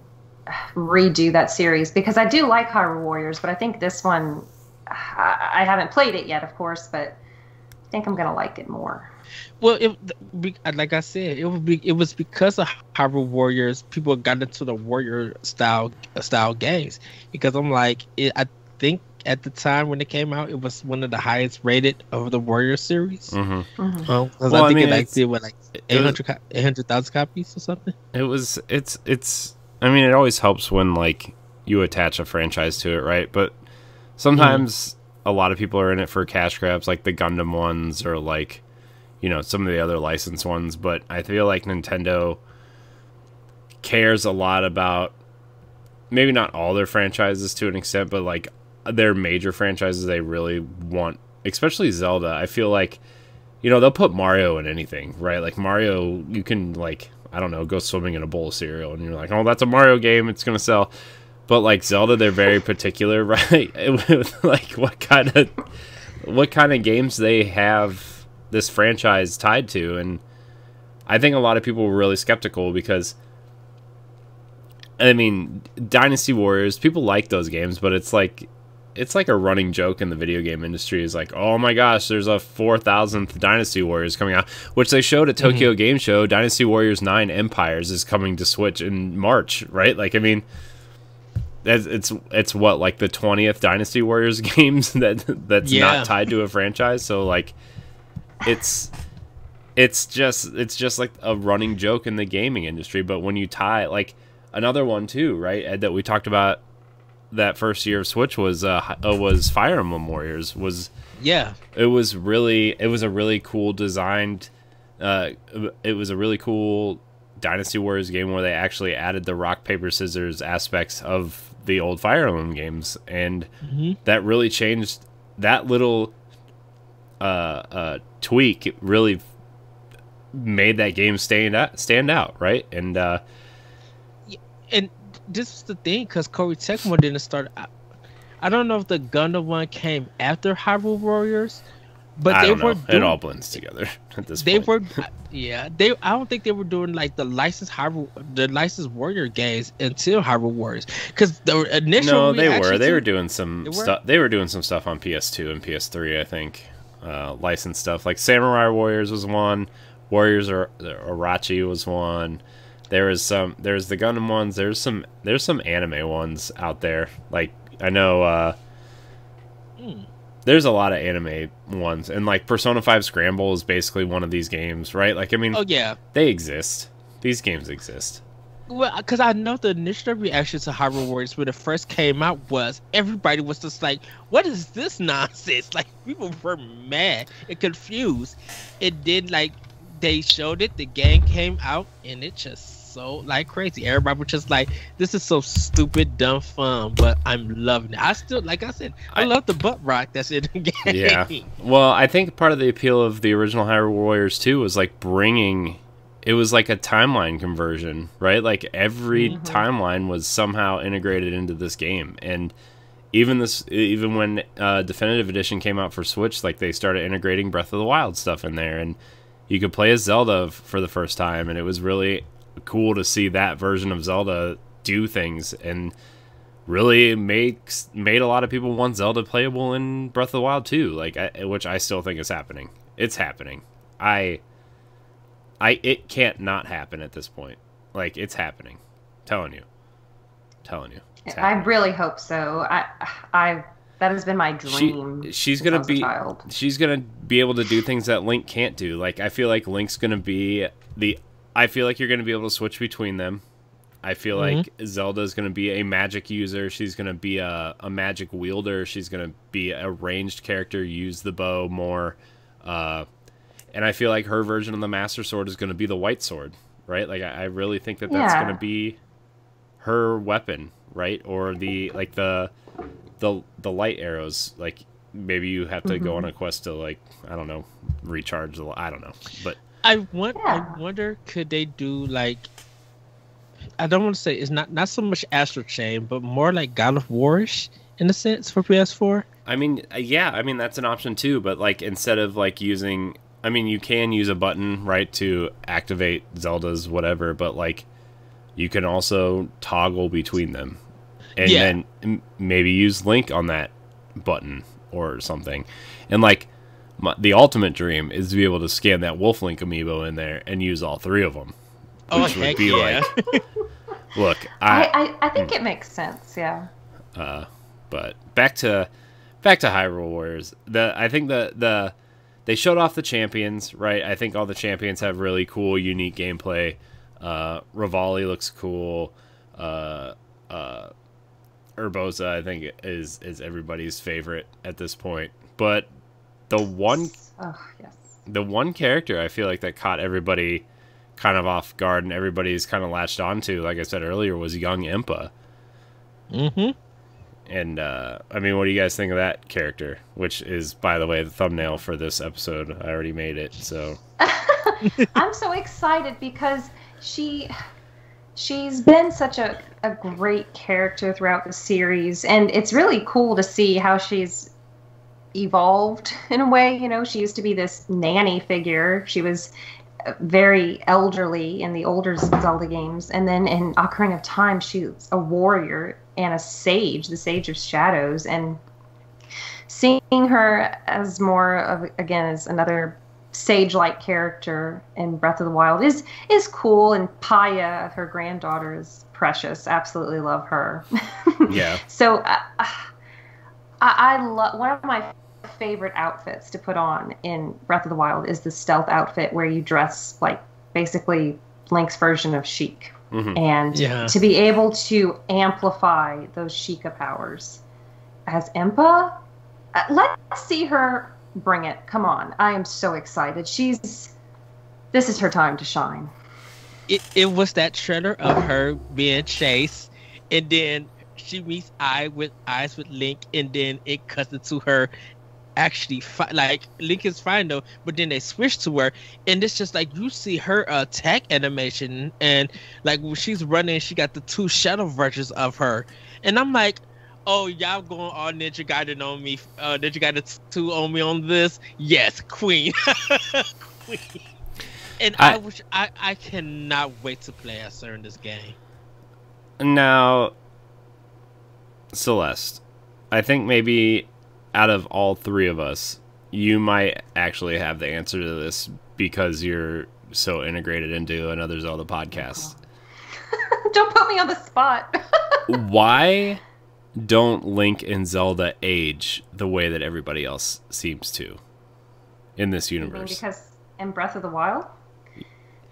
redo that series because I do like Hyrule Warriors, but I think this one I, haven't played it yet, of course, but I think I'm gonna like it more. Well, it, uh, like I said, it was be, it was because of Hyrule Warriors people got into the warrior style style games because I'm like it, I think at the time when it came out, it was one of the highest rated of the Warrior series. Mm-hmm. Mm-hmm. Um, well, I, I think mean, it like did what like 800,000 800, copies or something. It was it's it's. I mean, it always helps when like you attach a franchise to it, right? But sometimes mm-hmm. a lot of people are in it for cash grabs, like the Gundam ones or like you know some of the other licensed ones. But I feel like Nintendo cares a lot about maybe not all their franchises to an extent, but like their major franchises they really want, especially Zelda. I feel like you know they'll put Mario in anything, right? Like Mario, you can like I don't know, go swimming in a bowl of cereal, and you're like, oh, that's a Mario game, it's gonna sell. But like Zelda, they're very particular, right? like what kind of what kind of games they have this franchise tied to, and I think a lot of people were really skeptical because I mean, Dynasty Warriors, people like those games, but it's like it's like a running joke in the video game industry is like, oh my gosh, there's a 4000th Dynasty Warriors coming out, which they showed at Tokyo mm-hmm. Game Show. Dynasty Warriors 9 Empires is coming to Switch in March, right? Like, I mean, it's it's what like the 20th Dynasty Warriors games that that's yeah. not tied to a franchise. So like it's it's just it's just like a running joke in the gaming industry, but when you tie like another one too, right? Ed, that we talked about that first year of Switch was uh, uh, was Fire Emblem Warriors. Was Yeah. it was really it was a really cool designed. Uh, it was a really cool Dynasty Warriors game where they actually added the rock paper scissors aspects of the old Fire Emblem games, and that really changed that little uh, uh, tweak. It really made that game stand out, stand out, right? And uh, and this is the thing because Koei Tecmo didn't start. I, I don't know if the Gundam one came after Hyrule Warriors, but I they were it all blends together at this they point. were yeah they I don't think they were doing like the licensed Hyrule the licensed Warrior games until Hyrule Warriors because the initial no, they were. They were doing some stuff. They were doing some stuff on PS2 and PS3. I think uh, licensed stuff like Samurai Warriors was one. Warriors or Arachi was one. There was some. There's the Gundam ones. There's some. There's some anime ones out there. Like I know. Uh, Hmm. There's a lot of anime ones, and like Persona Five Scramble is basically one of these games, right? Like I mean, oh yeah they exist. These games exist. Well, because I know the initial reaction to Hyrule Warriors when it first came out was everybody was just like, "What is this nonsense?" Like people were mad and confused. It did like they showed it, the game came out, and it just so like crazy. Everybody was just like, "This is so stupid, dumb fun," but I'm loving it. I still, like I said, I, I- love the butt rock that's in the game. Yeah. Well, I think part of the appeal of the original Hyrule Warriors too was like bringing it was like a timeline conversion, right? Like every timeline was somehow integrated into this game and even this even when uh, definitive edition came out for Switch, like they started integrating Breath of the Wild stuff in there and you could play as Zelda f- for the first time and it was really cool to see that version of Zelda do things and really makes made a lot of people want Zelda playable in Breath of the Wild too. Like, I, which I still think is happening. It's happening. I, I, it can't not happen at this point. Like, it's happening. telling you, telling you. I really hope so. I, I that has been my dream. She, she's gonna I was a be she's gonna be able to do things that Link can't do. Like I feel like Link's gonna be the I feel like you're gonna be able to switch between them. I feel like Zelda is gonna be a magic user. She's gonna be a, a magic wielder. She's gonna be a ranged character, use the bow more. Uh, and I feel like her version of the Master Sword is gonna be the white sword, right? Like I, I really think that that's Yeah. gonna be her weapon, right? Or the like the the the light arrows. Like maybe you have to go on a quest to like I don't know recharge the. I don't know, but I want. Yeah. I wonder could they do like. I don't want to say it's not not so much Astral Chain, but more like God of Warish in a sense for PS4. I mean, uh, yeah, I mean that's an option too. But like instead of like using, I mean, you can use a button right to activate Zelda's whatever, but like you can also toggle between them, and Yeah. then maybe use Link on that button or something, and like. My, the ultimate dream is to be able to scan that Wolf Link amiibo in there and use all three of them. Oh Which would be yeah! like- Look, I, I, I, I think it makes sense. Yeah. Uh, but back to back to Hyrule Warriors. The I think the the they showed off the champions, right? I think all the champions have really cool, unique gameplay. Uh, Revali looks cool. Uh, uh, Urbosa, I think, is is everybody's favorite at this point. But the one Oh yes. the one character I feel like that caught everybody kind of off guard and everybody's kind of latched onto, like I said earlier, was young Impa. mm-hmm. And uh, I mean, what do you guys think of that character? Which is, by the way, the thumbnail for this episode. I already made it, so I'm so excited because she she's been such a, a great character throughout the series and it's really cool to see how she's evolved in a way you know she used to be this nanny figure she was uh, very elderly in the older zelda games and then in ocarina of time she's a warrior and a sage the sage of shadows and seeing her as more of again as another sage-like character in Breath of the Wild is is cool, and Paya, her granddaughter, is precious. Absolutely love her. yeah. so uh, I, I love one of my favorite outfits to put on in Breath of the Wild is the stealth outfit where you dress like basically Link's version of Sheik. Mhm. and Yeah. to be able to amplify those Sheikah powers as Impa, uh, let's see her bring it. Come on, I am so excited. She's this is her time to shine. it, it was that trailer of her being chased, and then she meets eye with eyes with Link, and then it cuts into her actually fi- like Link is fine though, but then they switch to her, and it's just like you see her attack animation, and like when she's running, she got the two shadow versions of her, and I'm like. Oh, y'all going all Ninja Gaiden on me? Uh, Ninja Gaiden 2 on me on this? Yes, Queen. Queen. And I, I- wish I, I cannot wait to play as her in this game. Now, Celeste, I think maybe out of all three of us, you might actually have the answer to this because you're so integrated into another Zelda podcast. Don't put me on the spot. Why don't Link and Zelda age the way that everybody else seems to in this universe? because in Breath of the Wild,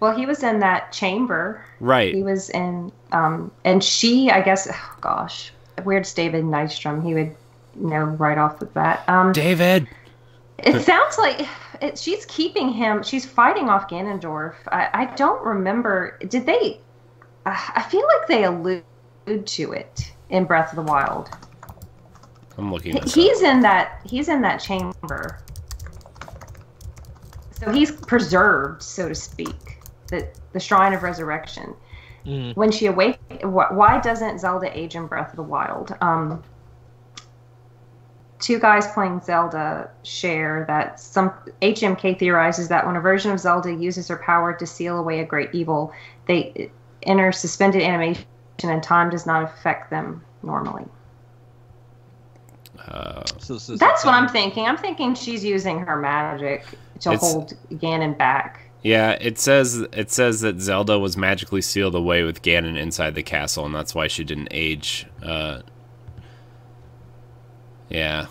well, he was in that chamber. Right. He was in, um, and she, I guess, oh gosh, where's David Nystrom? He would know right off the bat. Um, David. it sounds like it, she's keeping him. She's fighting off Ganondorf. I, I don't remember. Did they? Uh, I feel like they allude to it in Breath of the Wild. I'm looking this He's up. in that. He's in that chamber. So he's preserved, so to speak. The the Shrine of Resurrection. Mm. When she awake, wh- why doesn't Zelda age in Breath of the Wild? Um, two guys playing Zelda share that some HMK theorizes that when a version of Zelda uses her power to seal away a great evil, they enter suspended animation and time does not affect them normally. Uh, So, so- That's what I'm thinking. I'm thinking she's using her magic to hold Ganon back. yeah, it says it says that Zelda was magically sealed away with Ganon inside the castle, and that's why she didn't age. Uh, yeah,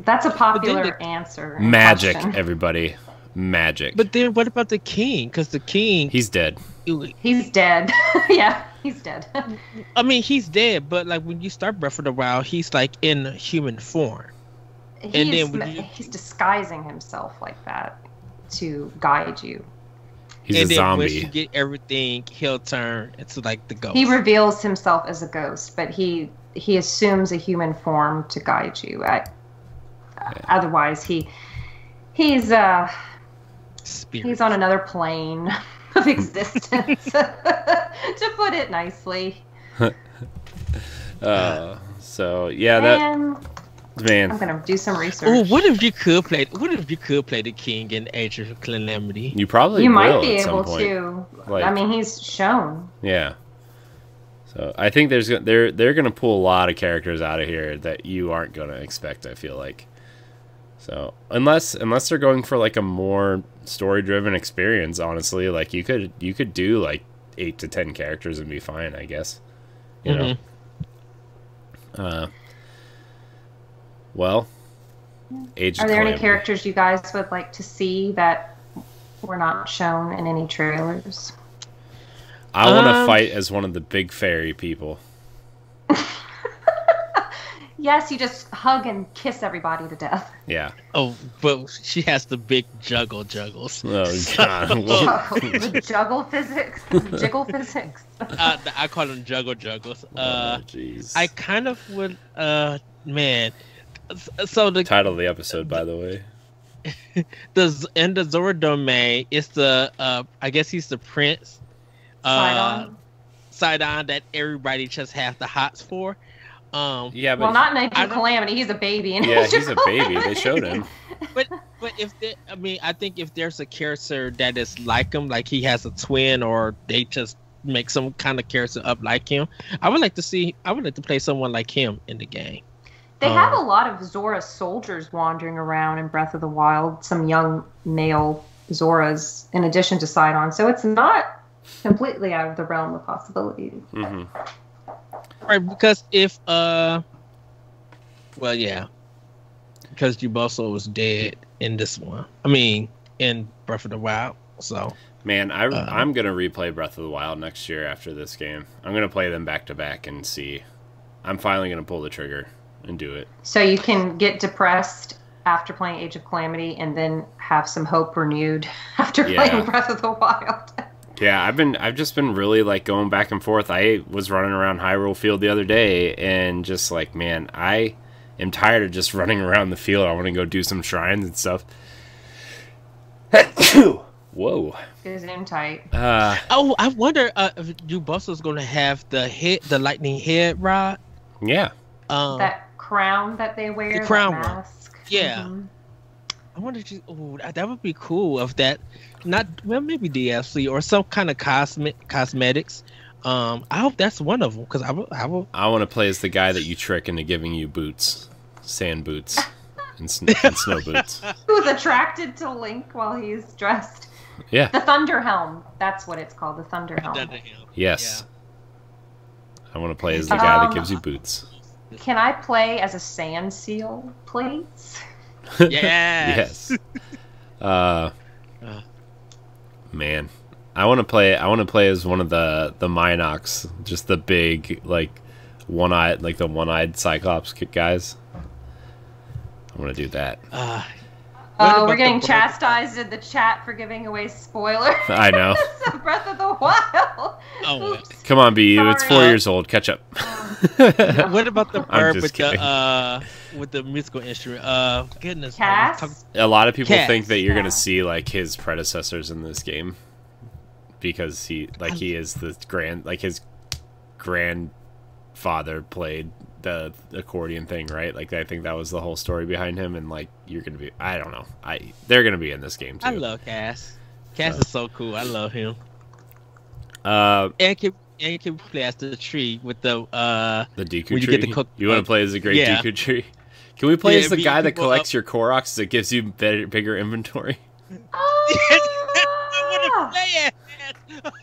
That's a popular the- answer. magic, question. everybody, magic. But then what about the king? Because the king, He's dead. He's dead. yeah, he's dead. I mean, he's dead. But like when you start Breath of the Wild, he's like in human form. he's, then would you- he's disguising himself like that to guide you. He's and a then once you get everything, he'll turn into like the ghost. He reveals himself as a ghost, but he he assumes a human form to guide you. I, Otherwise, he he's uh Spirit. he's on another plane of existence, to put it nicely. Uh, so yeah, that and man. I'm gonna do some research. Oh, what if you could play? What if you could play the king in Age of Calamity? You probably you will might be at some able point. to. Like- I mean, he's shown. Yeah. So I think there's they're they're gonna pull a lot of characters out of here that you aren't gonna expect. I feel like. So unless unless they're going for like a more story driven experience, honestly, like you could you could do like eight to ten characters and be fine, I guess. You know. Uh. Well. Age. Are of there any characters you guys would like to see that were not shown in any trailers? I want to Um, fight as one of the big fairy people. Yes, you just hug and kiss everybody to death. Yeah. Oh, but she has the big juggle juggles. Oh God. Well, the juggle physics, jiggle physics. uh, I call them juggle juggles. Uh, oh, jeez. I kind of would. Uh, man. So the Title of the episode, by the way. the in the Zora domain, it's the uh, I guess he's the prince. Uh, Sidon. Sidon that everybody just has the hots for. Um, Yeah, but Well, not in Age I of don't- Calamity. He's a baby. In yeah, Age of he's a baby. They Calamity. showed him. but but if they, I mean, I think if there's a character that is like him, like he has a twin, or they just make some kind of character up like him, I would like to see. I would like to play someone like him in the game. They have Um, a lot of Zora soldiers wandering around in Breath of the Wild. Some young male Zoras, in addition to Sidon. So it's not completely out of the realm of possibilities. hmm Right, because if uh, well, yeah, because Juboso was dead in this one. I mean, in Breath of the Wild. So Man, I, Uh, I'm gonna replay Breath of the Wild next year after this game. I'm gonna play them back to back and see. I'm finally gonna pull the trigger and do it. So you can get depressed after playing Age of Calamity and then have some hope renewed after Yeah. playing Breath of the Wild. Yeah, I've been I've just been really like going back and forth. I was running around Hyrule Field the other day and just like, man, I am tired of just running around the field. I want to go do some shrines and stuff. Whoa. Zoom tight. Uh, Oh, I wonder uh, if Urbosa's going to have the head, the lightning head rod. yeah. Um, that crown that they wear, that crown one. mask. Yeah. Mhm. I wonder if you, oh, that that would be cool if that, not well maybe DLC or some kind of cosmet cosmetics. Um, I hope that's one of them because I will, I will. I want to play as the guy that you trick into giving you boots, sand boots, and, sn- and snow boots. Who's attracted to Link while he's dressed? Yeah. The Thunder Helm. That's what it's called. The Thunder Helm. Done to him. Yes. I want to play as the guy that Um, gives you boots. Can I play as a sand seal, please? Yes. Yes. Uh, man, I want to play. I want to play as one of the the Hinox, just the big like one eyed, like the one eyed Cyclops guys. I want to do that. Uh, Oh, about we're getting chastised in the chat for giving away spoilers. I know. Breath of the Wild. Oh, Oops. Come on, BU. It's four years old. Catch up. what about the I'm bird just with kidding. the uh with the musical instrument? Uh, goodness. I was Kass? A lot of people Cats. think that you're Yeah. gonna see like his predecessors in this game because he like he is the grand like his grandfather played the accordion thing, right? Like I think that was the whole story behind him, and like you're gonna be I don't know I they're gonna be in this game too. I love Kass. Kass So. is so cool. I love him. uh And can and can play as the tree with the uh the Deku When you tree. get the cook- you want uh, to play as the great yeah. Deku tree? Can we play Yeah, as the guy that collects up. your Koroks that gives you better, bigger inventory? I want to play it.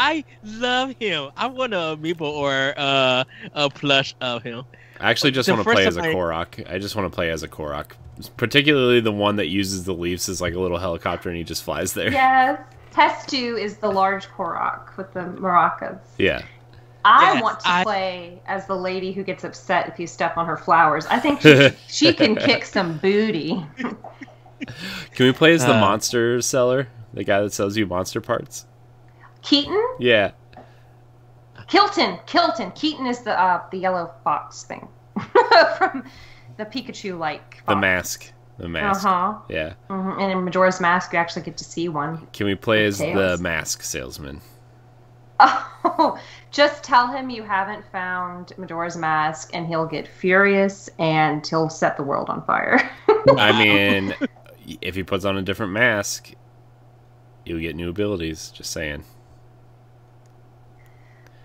I love him. I want a amiibo or uh, a plush of him. I actually just The want to play as a time I- Korok. I just want to play as a Korok. Particularly the one that uses the leaves as like a little helicopter and he just flies there. yes. Hestu is the large Korok with the maracas. Yeah. I Yes, want to I- play as the lady who gets upset if you step on her flowers. I think she, she can kick some booty. Can we play as the Uh. monster seller? The guy that sells you monster parts? Keaton? Yeah. Kilton. Kilton. Keaton is the uh, the yellow fox thing from the Pikachu like. The mask. The mask. Uh huh. Yeah. hmm And in Majora's Mask, you actually get to see one. Can we play as the mask salesman? Oh, just tell him you haven't found Majora's Mask, and he'll get furious, and he'll set the world on fire. I mean, if he puts on a different mask, you'll get new abilities. Just saying.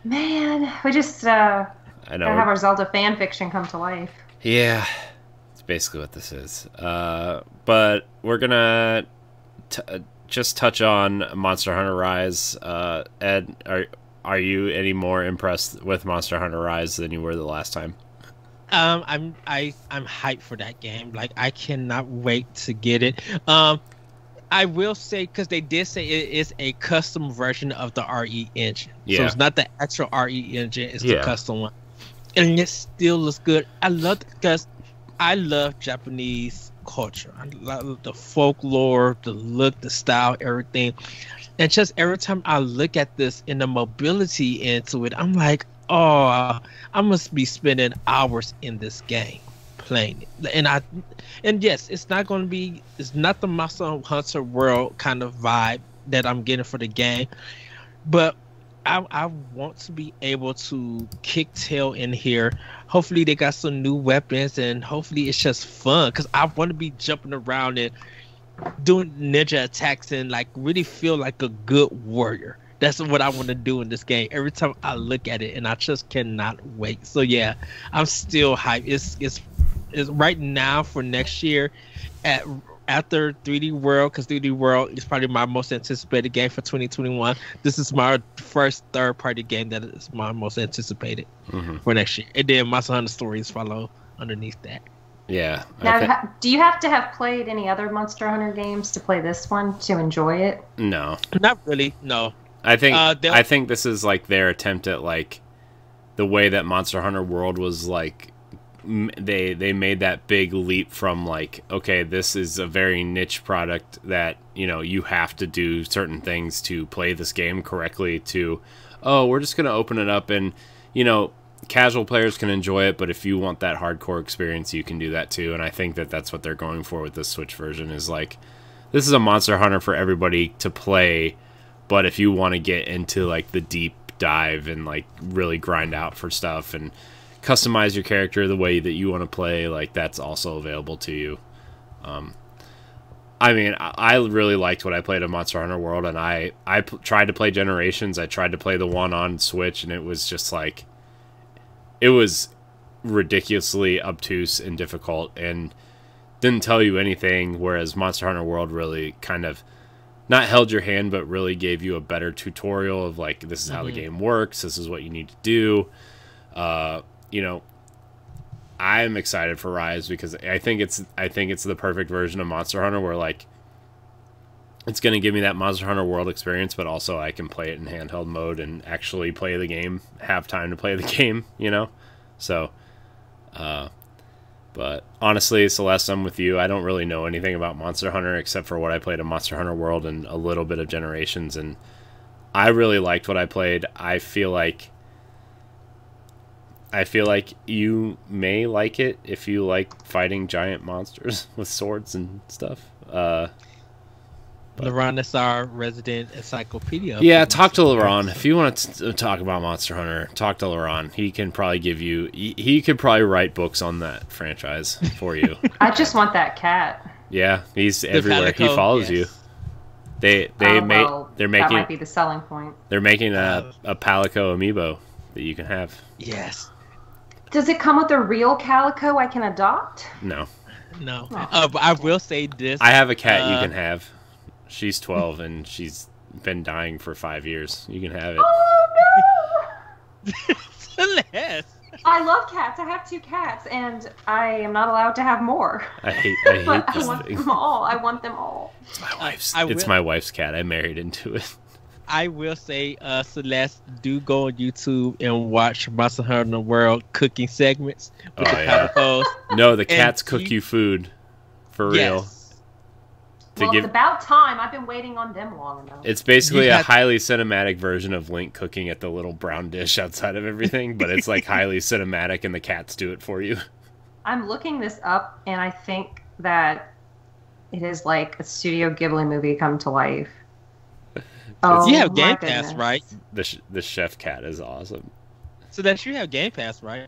Man, we just uh, I gotta have our Zelda fan fiction come to life. Yeah. It's basically what this is. Uh, but we're gonna t- uh, just touch on Monster Hunter Rise. Uh, Ed, are are you any more impressed with Monster Hunter Rise than you were the last time? Um, I'm I I'm hyped for that game. Like I cannot wait to get it. Um, I will say because they did say it is a custom version of the RE engine. So it's not the actual RE engine. It's Yeah. the custom one, and it still looks good. I love because I love Japanese culture. I love the folklore, the look, the style, everything. And just every time I look at this and the mobility into it, I'm like, oh, I must be spending hours in this game playing it. And I, and yes, it's not going to be, it's not the Monster Hunter World kind of vibe that I'm getting for the game, but I, I want to be able to kick tail in here. Hopefully, they got some new weapons, and hopefully, it's just fun because I want to be jumping around and doing ninja attacks and like really feel like a good warrior. That's what I want to do in this game. Every time I look at it, and I just cannot wait. So yeah, I'm still hyped. It's it's, it's right now for next year at after 3D World because 3D World is probably my most anticipated game for 2021. This is my first third party game that is my most anticipated hmm for next year. And then Monster Hunter Stories follow underneath that. Yeah. I Now, thi- ha- do you have to have played any other Monster Hunter games to play this one to enjoy it? no. Not really. No. I think Uh, I think this is like their attempt at like the way that Monster Hunter World was like m- they they made that big leap from like okay this is a very niche product that you know you have to do certain things to play this game correctly to oh we're just going to open it up and you know casual players can enjoy it but if you want that hardcore experience you can do that too. And I think that that's what they're going for with this Switch version is like this is a Monster Hunter for everybody to play but if you want to get into like the deep dive and like really grind out for stuff and customize your character the way that you want to play like that's also available to you. Um i mean i I really liked what i played of monster hunter world and i i p- tried to play generations. I tried to play the one on switch and it was just like it was ridiculously obtuse and difficult and didn't tell you anything whereas monster hunter world really kind of not held your hand but really gave you a better tutorial of like this is how the game works this is what you need to do. Uh you know i'm excited for rise because i think it's i think it's the perfect version of monster hunter where like it's going to give me that monster hunter world experience but also i can play it in handheld mode and actually play the game have time to play the game you know so uh but honestly, Celeste, I'm with you. I don't really know anything about Monster Hunter except for what I played in Monster Hunter World and a little bit of Generations, and I really liked what I played. I feel like I feel like you may like it if you like fighting giant monsters with swords and stuff. Uh, LeRon is our resident encyclopedia. yeah, talk to LeRon if you want to talk about Monster Hunter. Talk to LeRon. He can probably give you. He, he could probably write books on that franchise for you. I just want that cat. Yeah, he's The everywhere. he Palico, follows you. They they Oh, make well, they're That making might be the selling point. they're making a Uh, a Palico amiibo that you can have. Yes. Does it come with a real calico I can adopt? No, No. Oh. Uh, but I will say this. I have a cat you Uh, can have. She's twelve and she's been dying for five years. You can have it. Oh Celeste. no! I love cats. I have two cats, and I am not allowed to have more. I hate I hate But I want thing. them all. I want them all. It's my wife's. I it's will- my wife's cat. I married into it. I will say, uh, Celeste, do go on YouTube and watch Monster Hunter in the World cooking segments with Oh, the yeah. Palicos. No, the cats And cook you- you food, for real. To well, give it's about time. I've been waiting on them long enough. It's basically You a had- highly cinematic version of Link cooking at the little brown dish outside of everything, but it's like highly cinematic and the cats do it for you. I'm looking this up, and I think that it is like a Studio Ghibli movie come to life. Oh, you have Game Pass, goodness. right? The sh- the chef cat is awesome. Celeste, you have Game Pass, right?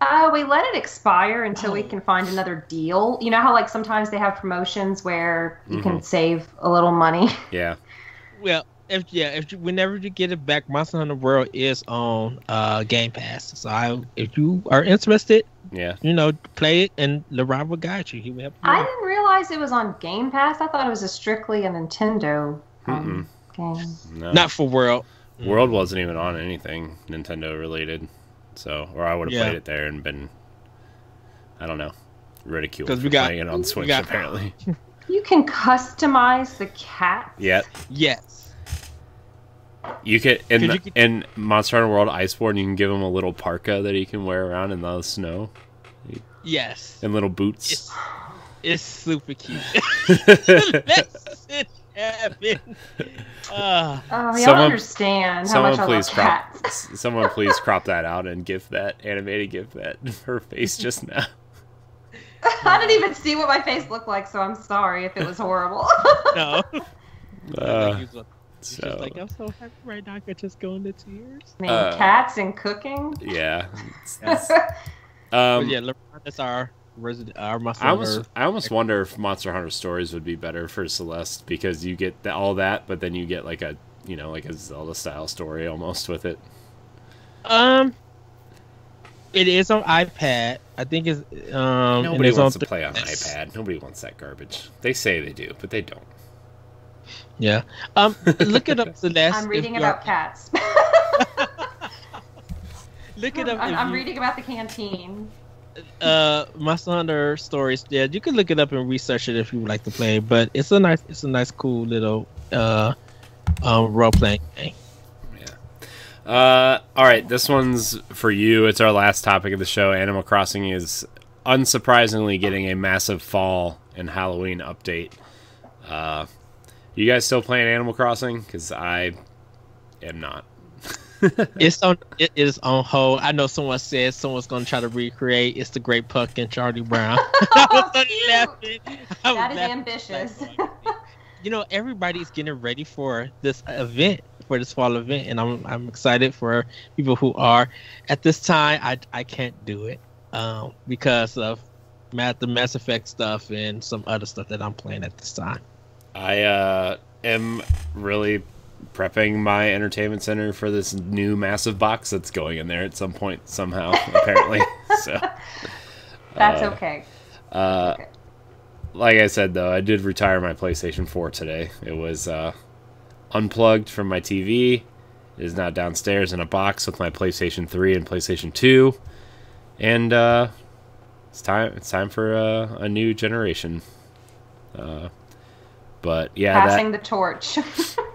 Uh, we let it expire until we Oh. can find another deal. You know how like sometimes they have promotions where you Mm-hmm. can save a little money. Yeah. Well, if yeah, if you, whenever you get it back, Monster Hunter World is on uh, Game Pass. So I, if you are interested, Yeah. you know, play it, and LeRon will guide you. He will help you. I out. didn't realize it was on Game Pass. I thought it was a strictly a Nintendo um, game. No. Not for World. World wasn't even on anything Nintendo related. So, or I would have Yeah. played it there and been I don't know, ridiculed 'Cause for we got- playing it on we Switch got- apparently. You can customize the cat. yeah. Yes. You can in Could the, you get- in Monster Hunter World Iceborne, you can give him a little parka that he can wear around in the snow Yes. and little boots. It's, it's super cute. Let's it happen. Uh, Oh, y'all Someone- understand how Someone much I please love crop. cats. Someone please crop that out and give that animated give that her face just now. I didn't even see what my face looked like, so I'm sorry if it was horrible. no. Uh, He's just so like, I'm so happy right now. I could just go into tears. I mean, Uh, cats and cooking. yeah. Yes. Um, yeah, LeRon is our resident, our Monster I Hunter. almost, I almost wonder if Monster Hunter Stories would be better for Celeste because you get the, all that, but then you get like a, you know, like a Zelda style story almost with it. Um, it is on iPad. I think it's um. and Nobody it's wants on to play on iPad. Nobody wants that garbage. They say they do, but they don't. Yeah. Um, look it up, Celeste. I'm reading about cats. Look it up. I'm, I'm you- reading about the canteen. Uh, Monster Hunter stories. Yeah, you can look it up and research it if you would like to play. But it's a nice, it's a nice, cool little uh, um, role playing game. Uh, all right, this one's for you. It's our last topic of the show. Animal Crossing is unsurprisingly getting a massive fall and Halloween update. Uh, you guys still playing Animal Crossing? Because I am not. it's on. It is on hold. I know someone said someone's gonna try to recreate. It's the Great Pumpkin Charlie Brown. oh, laughing. That is ambitious. you know, everybody's getting ready for this event for this fall event, and I'm I'm excited for people who are. At this time, I I can't do it um, because of Matt, the Mass Effect stuff and some other stuff that I'm playing at this time. I uh, am really prepping my entertainment center for this new massive box that's going in there at some point somehow apparently. so that's uh, okay. Uh, okay. Like I said though, I did retire my PlayStation 4 today. It was uh, unplugged from my TV. It is now downstairs in a box with my PlayStation 3 and PlayStation 2, and uh, it's time. It's time for uh, a new generation. Uh, but yeah, passing that, the torch.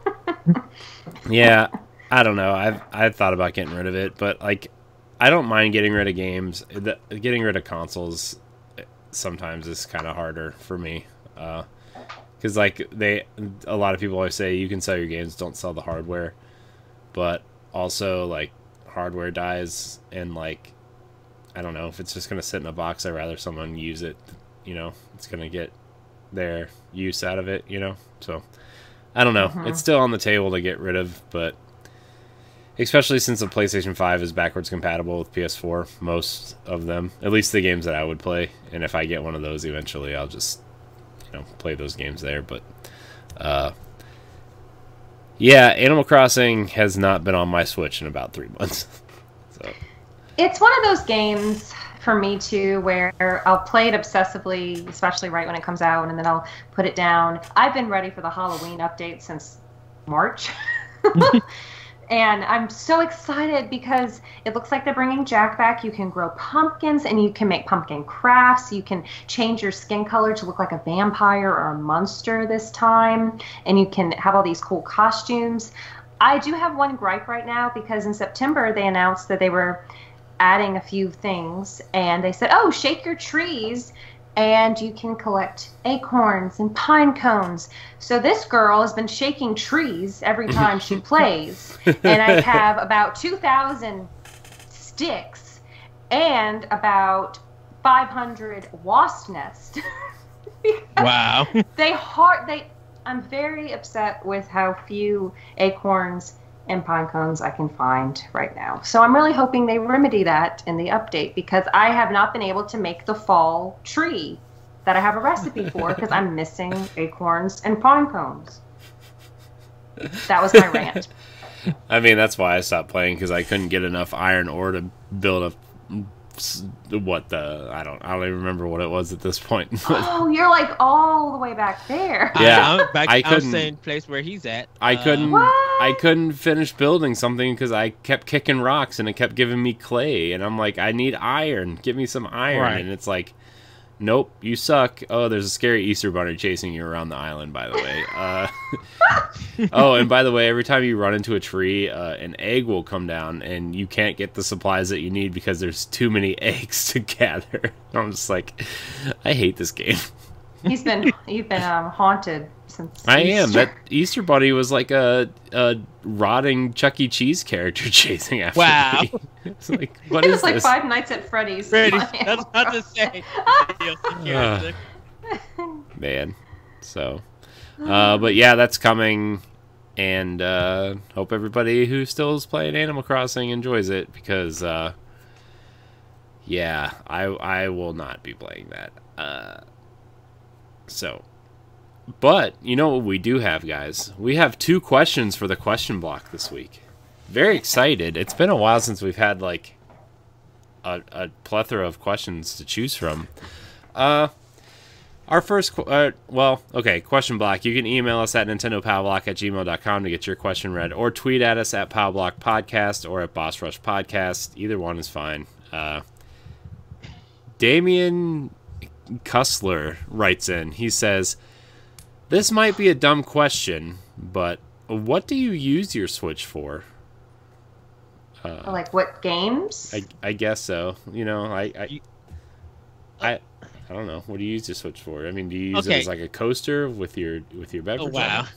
yeah, I don't know. I've I've thought about getting rid of it, but like, I don't mind getting rid of games. The, getting rid of consoles sometimes is kind of harder for me. Uh, because like they a lot of people always say you can sell your games don't sell the hardware but also like hardware dies and like i don't know if it's just going to sit in a box i'd rather someone use it you know it's going to get their use out of it you know so i don't know mm-hmm. it's still on the table to get rid of but especially since the playstation 5 is backwards compatible with ps4 most of them at least the games that i would play and if i get one of those eventually i'll just you know play those games there. But uh, yeah, Animal Crossing has not been on my Switch in about three months. so it's one of those games for me too where I'll play it obsessively, especially right when it comes out, and then I'll put it down. I've been ready for the Halloween update since March. And I'm so excited because it looks like they're bringing Jack back. You can grow pumpkins and you can make pumpkin crafts. You can change your skin color to look like a vampire or a monster this time. And you can have all these cool costumes. I do have one gripe right now because in September they announced that they were adding a few things and they said, oh, shake your trees and you can collect acorns and pine cones. So this girl has been shaking trees every time she plays, and I have about 2,000 sticks and about 500 wasp nests. wow. They hard they I'm very upset with how few acorns and pine cones I can find right now. So I'm really hoping they remedy that in the update because I have not been able to make the fall tree that I have a recipe for because I'm missing acorns and pine cones. That was my rant. I mean, that's why I stopped playing because I couldn't get enough iron ore to build a what the I don't I don't even remember what it was at this point. oh, you're like all the way back there. Yeah, I'm back. I couldn't. same place where he's at. I uh, couldn't. What? I couldn't finish building something because I kept kicking rocks and it kept giving me clay, and I'm like, I need iron. Give me some iron, right. and it's like nope, you suck. Oh, there's a scary Easter bunny chasing you around the island, by the way. Uh, oh, and by the way, every time you run into a tree, uh, an egg will come down, and you can't get the supplies that you need because there's too many eggs to gather. I'm just like, I hate this game. He's been you've been um, haunted since. I Easter. am. That Easter Bunny was like a, a rotting Chuck E. Cheese character chasing after wow. me. It's like what it is was like Five Nights at Freddy's. Freddy's. That's not to say. uh, man. So, uh, but yeah, that's coming, and uh, hope everybody who still is playing Animal Crossing enjoys it because, uh, yeah, I I will not be playing that. Uh, so, but you know what we do have, guys? We have two questions for the question block this week. Very excited. It's been a while since we've had like a, a plethora of questions to choose from. Uh, our first, uh, well, okay, question block. You can email us at nintendopowblock at gmail.com to get your question read, or tweet at us at powblock podcast or at boss rush podcast. Either one is fine. Uh, Damien Kussler writes in. He says, "This might be a dumb question, but what do you use your Switch for?" Uh, like what games? I, I guess so. You know, I, I I I don't know. What do you use your Switch for? I mean, do you use okay. it as like a coaster with your with your beverage? Oh, wow.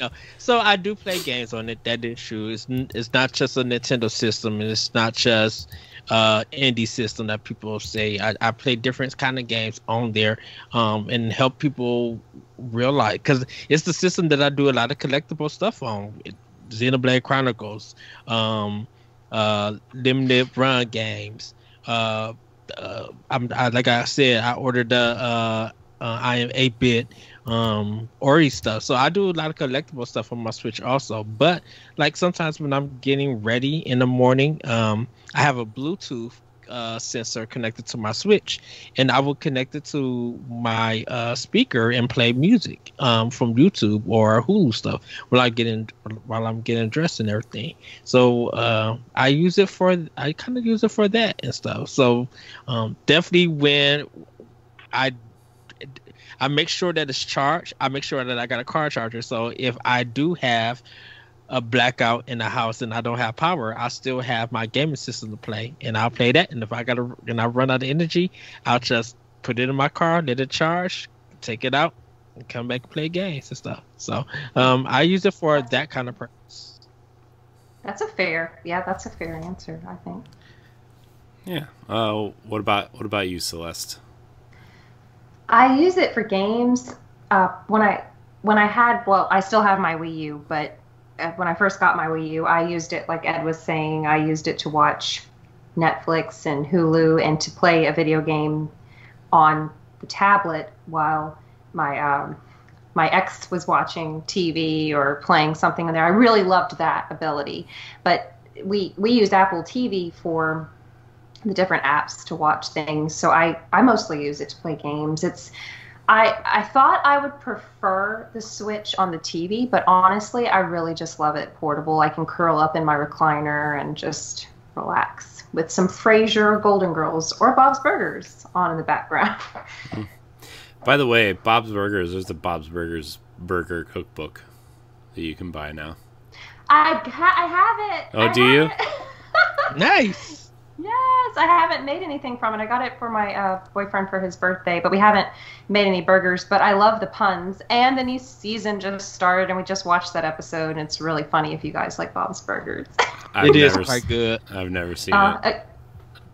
No. So I do play games on it. That is true. It's, it's not just a Nintendo system, and it's not just uh indie system that people say. I, I play different kind of games on there, um, and help people realize because it's the system that I do a lot of collectible stuff on. Xenoblade Chronicles, um, uh, limited run games, uh, uh, I'm I, like I said, I ordered the uh, uh, I am eight bit um Ori stuff. So I do a lot of collectible stuff on my Switch also. But like sometimes when I'm getting ready in the morning, um, I have a Bluetooth uh, sensor connected to my Switch, and I will connect it to my uh, speaker and play music um, from YouTube or Hulu stuff while I get in while I'm getting dressed and everything. So uh, I use it for I kind of use it for that and stuff. So um, definitely when I I make sure that it's charged. I make sure that I got a car charger. So if I do have a blackout in the house and I don't have power, I still have my gaming system to play, and I'll play that. And if I gotta and I run out of energy, I'll just put it in my car, let it charge, take it out, and come back and play games and stuff. So um, I use it for that kind of purpose. That's a fair, yeah, that's a fair answer, I think. Yeah. Uh, what about what about you, Celeste? I use it for games. Uh, when I when I had well, I still have my Wii U, but when I first got my Wii U, I used it like Ed was saying. I used it to watch Netflix and Hulu and to play a video game on the tablet while my um, my ex was watching TV or playing something in there. I really loved that ability, but we we used Apple TV for the different apps to watch things. So I I mostly use it to play games. It's I I thought I would prefer the Switch on the TV, but honestly, I really just love it portable. I can curl up in my recliner and just relax with some Frasier, Golden Girls, or Bob's Burgers on in the background. By the way, Bob's Burgers, there's the Bob's Burgers burger cookbook that you can buy now. I ha- I have it. Oh, I do you? nice. Yes, I haven't made anything from it. I got it for my uh, boyfriend for his birthday, but we haven't made any burgers. But I love the puns, and the new season just started, and we just watched that episode, and it's really funny if you guys like Bob's Burgers. it is quite good. I've never seen uh, it.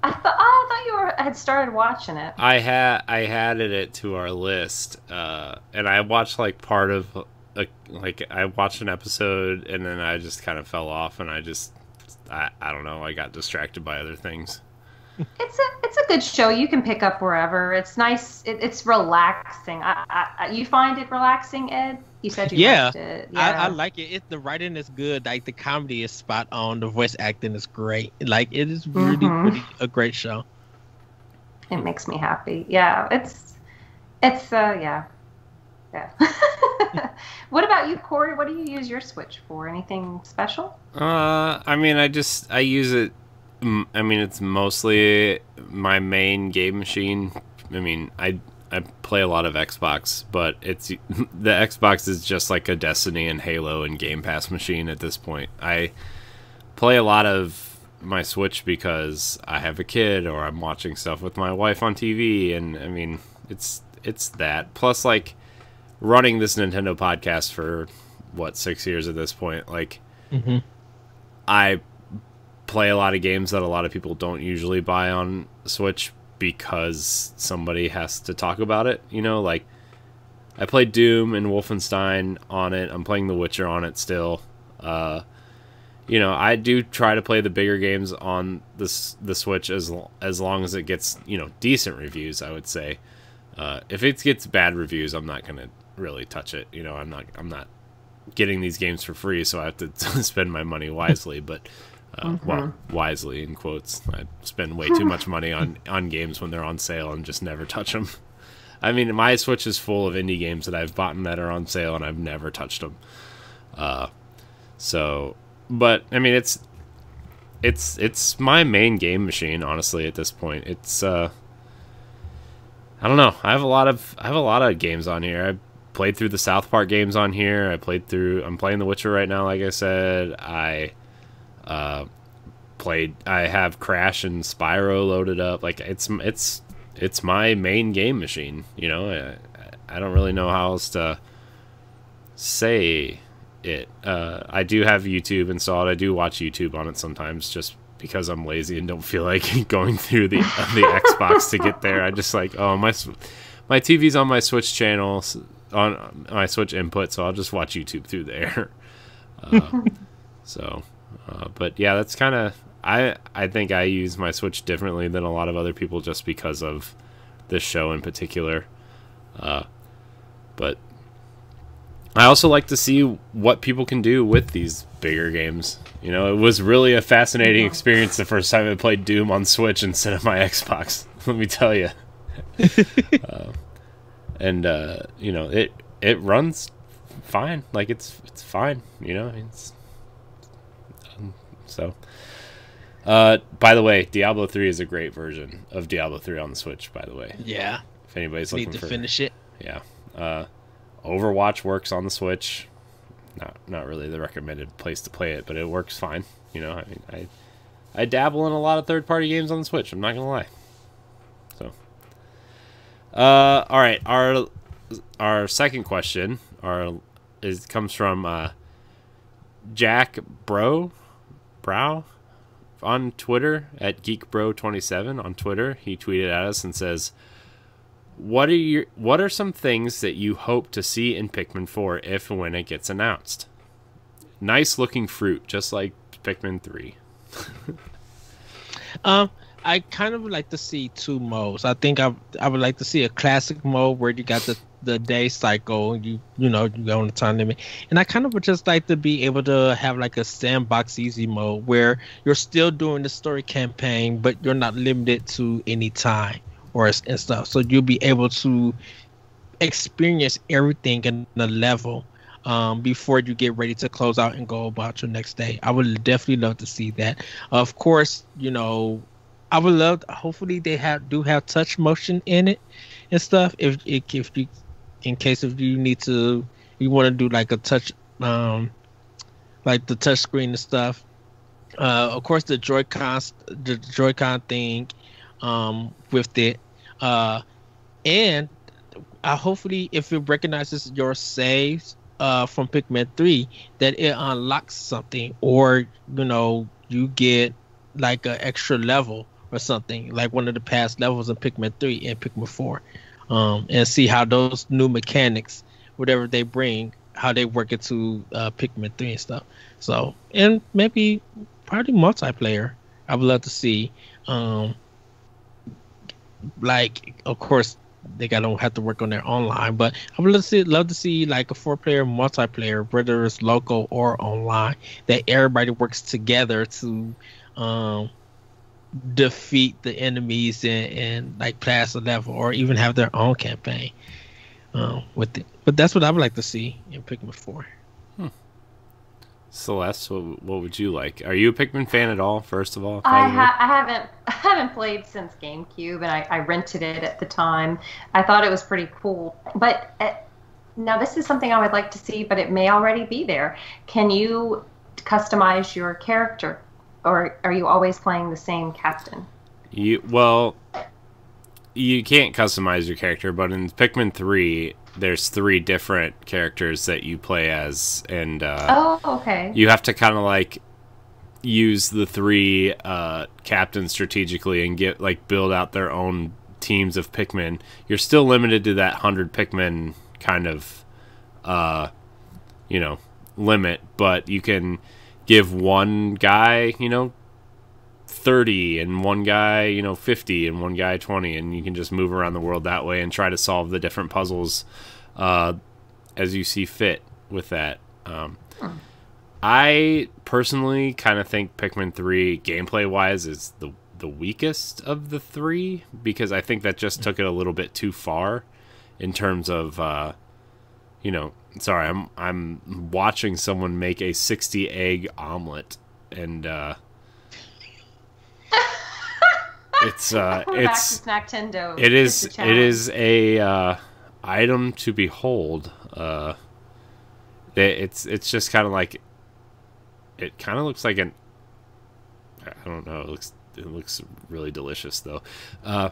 I, I thought oh, I thought you were, had started watching it. I had I added it to our list, uh, and I watched like part of a, like I watched an episode, and then I just kind of fell off, and I just I, I don't know. I got distracted by other things. It's a it's a good show. You can pick up wherever. It's nice. It, it's relaxing. I, I, you find it relaxing, Ed? You said you yeah, liked it. Yeah, I, I like it. It the writing is good. Like the comedy is spot on. The voice acting is great. Like it is really mm-hmm. really a great show. It makes me happy. Yeah, it's it's uh yeah yeah. what about you, Corey? What do you use your Switch for? Anything special? Uh, I mean, I just I use it. I mean, it's mostly my main game machine. I mean, I I play a lot of Xbox, but it's the Xbox is just like a Destiny and Halo and Game Pass machine at this point. I play a lot of my Switch because I have a kid or I'm watching stuff with my wife on TV, and I mean, it's it's that plus like running this Nintendo podcast for what six years at this point. Like, mm-hmm. I play a lot of games that a lot of people don't usually buy on Switch because somebody has to talk about it. You know, like I played Doom and Wolfenstein on it. I'm playing The Witcher on it still. Uh, you know, I do try to play the bigger games on this the Switch as as long as it gets you know decent reviews. I would say. Uh, if it gets bad reviews, I'm not gonna really touch it. You know, I'm not I'm not getting these games for free, so I have to spend my money wisely. But uh, mm-hmm. well, wisely in quotes, I spend way too much money on on games when they're on sale and just never touch them. I mean, my Switch is full of indie games that I've bought that are on sale and I've never touched them. Uh, so, but I mean, it's it's it's my main game machine. Honestly, at this point, it's uh, I don't know. I have a lot of I have a lot of games on here. I played through the South Park games on here. I played through. I'm playing The Witcher right now. Like I said, I uh, played. I have Crash and Spyro loaded up. Like it's it's it's my main game machine. You know, I, I don't really know how else to say it. Uh, I do have YouTube installed. I do watch YouTube on it sometimes, just because I'm lazy and don't feel like going through the the Xbox to get there. I just like oh my my TV's on my Switch channel on my Switch input, so I'll just watch YouTube through there. Uh, so, uh, but yeah, that's kind of I I think I use my Switch differently than a lot of other people just because of this show in particular. Uh, but I also like to see what people can do with these bigger games. You know, it was really a fascinating experience the first time I played Doom on Switch instead of my Xbox. Let me tell you. Uh, and uh, you know, it it runs fine. Like it's it's fine. You know, it's um, so. Uh, by the way, Diablo three is a great version of Diablo three on the Switch. By the way, yeah. If anybody's Need looking to for finish it. yeah. Uh, Overwatch works on the Switch. Not not really the recommended place to play it, but it works fine. You know, I mean, I I dabble in a lot of third party games on the Switch. I'm not gonna lie. Uh, all right, our our second question, our is comes from uh, Jack Bro, Brow, on Twitter at GeekBro27 on Twitter. He tweeted at us and says what are your what are some things that you hope to see in Pikmin 4 if and when it gets announced? Nice looking fruit, just like Pikmin 3. Um, I kind of would like to see two modes. I think I I would like to see a classic mode where you got the the day cycle. You you know you go on the time limit, and I kind of would just like to be able to have like a sandbox easy mode where you're still doing the story campaign, but you're not limited to any time or and stuff. So you'll be able to experience everything in the level um, before you get ready to close out and go about your next day. I would definitely love to see that. Of course, you know, I would love. Hopefully, they have do have touch motion in it and stuff. If if, you, in case if you need to, you want to do like a touch, um, like the touch screen and stuff. Uh, of course, the Joy-Con, the Joy-Con thing, um, with it, uh, and I hopefully, if it recognizes your saves uh, from Pikmin 3, that it unlocks something, or you know, you get like an extra level or something, like one of the past levels in Pikmin 3 and Pikmin 4, um, and see how those new mechanics, whatever they bring, how they work into uh, Pikmin 3 and stuff. So, and maybe probably multiplayer. I would love to see. Um, like, of course, they got don't have to work on their online, but I would love to see, love to see like a four player multiplayer, whether it's local or online, that everybody works together to um, defeat the enemies and, and like pass a level or even have their own campaign um, with it. But that's what I would like to see in Pikmin 4. Celeste, what, what would you like? Are you a Pikmin fan at all? First of all, I, ha- I haven't I haven't played since GameCube, and I, I rented it at the time. I thought it was pretty cool, but uh, now this is something I would like to see, but it may already be there. Can you customize your character, or are you always playing the same captain? You well, you can't customize your character, but in Pikmin three, there's three different characters that you play as, and uh, Oh, okay. you have to kind of like use the three uh, captains strategically and get like build out their own teams of Pikmin. You're still limited to that hundred Pikmin kind of, uh, you know, limit, but you can give one guy, you know, 30 and one guy, you know, 50 and one guy 20 and you can just move around the world that way and try to solve the different puzzles uh, as you see fit with that. Um, I personally kind of think Pikmin 3 gameplay wise is the the weakest of the 3 because I think that just took it a little bit too far in terms of uh, you know, sorry, I'm I'm watching someone make a 60 egg omelet and uh it's uh, Welcome back it's to Snacktendo. it is It's a it challenge. is a uh, item to behold. Uh, it, it's it's just kind of like it kind of looks like an I don't know. It looks it looks really delicious though. Uh,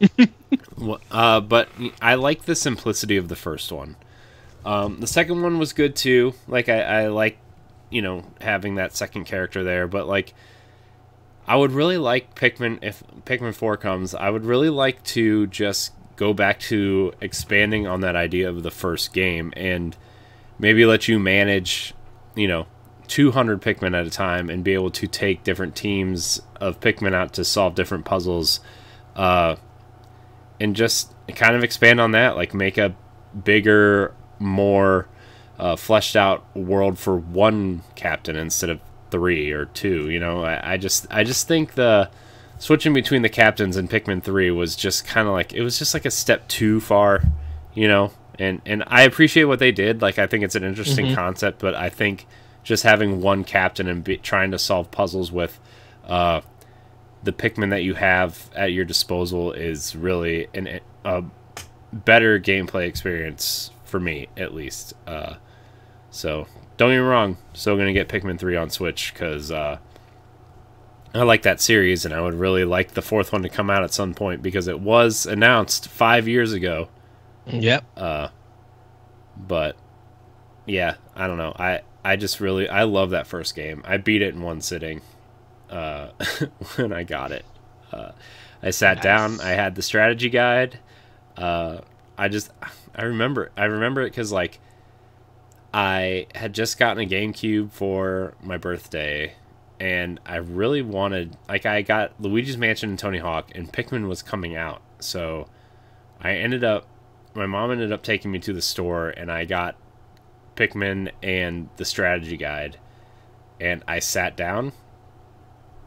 wha- uh, but I like the simplicity of the first one. Um, the second one was good too. Like I, I like you know having that second character there, but like I would really like Pikmin if Pikmin 4 comes, I would really like to just go back to expanding on that idea of the first game and maybe let you manage, you know, 200 Pikmin at a time and be able to take different teams of Pikmin out to solve different puzzles uh and just kind of expand on that, like make a bigger, more uh, fleshed out world for one captain instead of three or two. You know, I, I just I just think the switching between the captains in Pikmin three was just kind of like it was just like a step too far. You know, and and I appreciate what they did. Like I think it's an interesting concept, but I think just having one captain and be, trying to solve puzzles with. Uh, the Pikmin that you have at your disposal is really an, a better gameplay experience for me, at least. Uh, so don't get me wrong, still gonna get Pikmin three on Switch because uh, I like that series, and I would really like the fourth one to come out at some point because it was announced five years ago. Yep. Uh, but yeah, I don't know. I I just really I love that first game. I beat it in one sitting uh, when I got it. Uh, I sat Nice. down. I had the strategy guide. Uh, I just I remember I remember it because like I had just gotten a GameCube for my birthday, and I really wanted like I got Luigi's Mansion and Tony Hawk, and Pikmin was coming out, so I ended up my mom ended up taking me to the store, and I got Pikmin and the strategy guide, and I sat down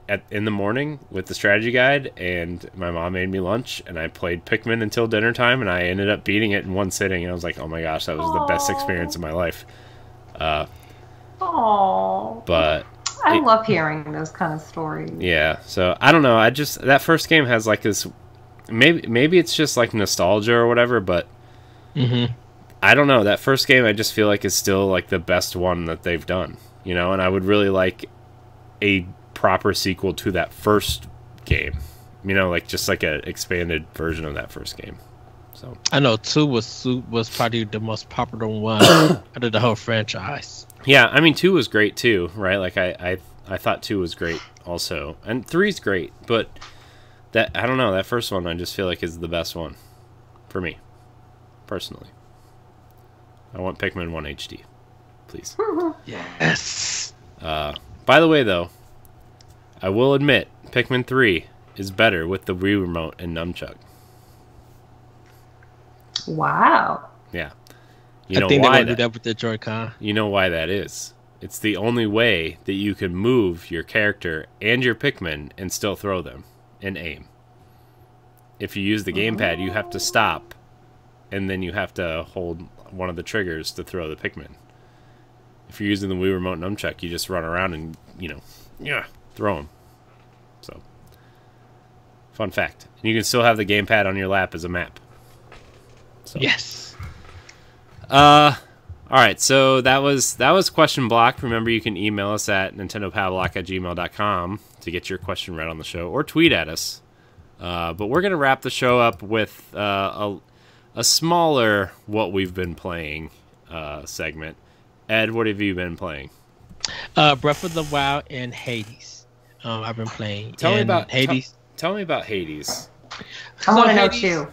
at in the morning with the strategy guide, and my mom made me lunch, and I played Pikmin until dinner time, and I ended up beating it in one sitting, and I was like, oh my gosh, that was the best experience of my life. Uh, Oh, but I it- love hearing those kind of stories. yeah, so I don't know. I just that first game has like this. Maybe maybe it's just like nostalgia or whatever, but Mm-hmm. I don't know. That first game I just feel like is still like the best one that they've done. You know, and I would really like a proper sequel to that first game. You know, like just like a expanded version of that first game. So I know two was was probably the most popular one out of the whole franchise. yeah, I mean two was great too, right? Like I I I thought two was great also, and three's great, but that I don't know that first one I just feel like is the best one for me personally. I want Pikmin one HD, please. Yes. Uh, by the way, though, I will admit Pikmin 3 is better with the Wii remote and nunchuck. Wow. Yeah. You I know think they're why gonna do that, that with the Joy-Con. You know why that is. It's the only way that you can move your character and your Pikmin and still throw them and aim. If you use the gamepad, you have to stop and then you have to hold one of the triggers to throw the Pikmin. If you're using the Wii remote nunchuck, you just run around and, you know, yeah, throw them. So, fun fact. And you can still have the gamepad on your lap as a map. So. Yes. Uh, all right. So that was that was question block. Remember, you can email us at nintendopowblock at gmail.com to get your question read on the show, or tweet at us. Uh, but we're gonna wrap the show up with uh, a a smaller what we've been playing uh, segment. Ed, what have you been playing? Uh, Breath of the Wild and Hades. Um, I've been playing. Tell me about Hades. Tell me about Hades. I So want to know Hades- too.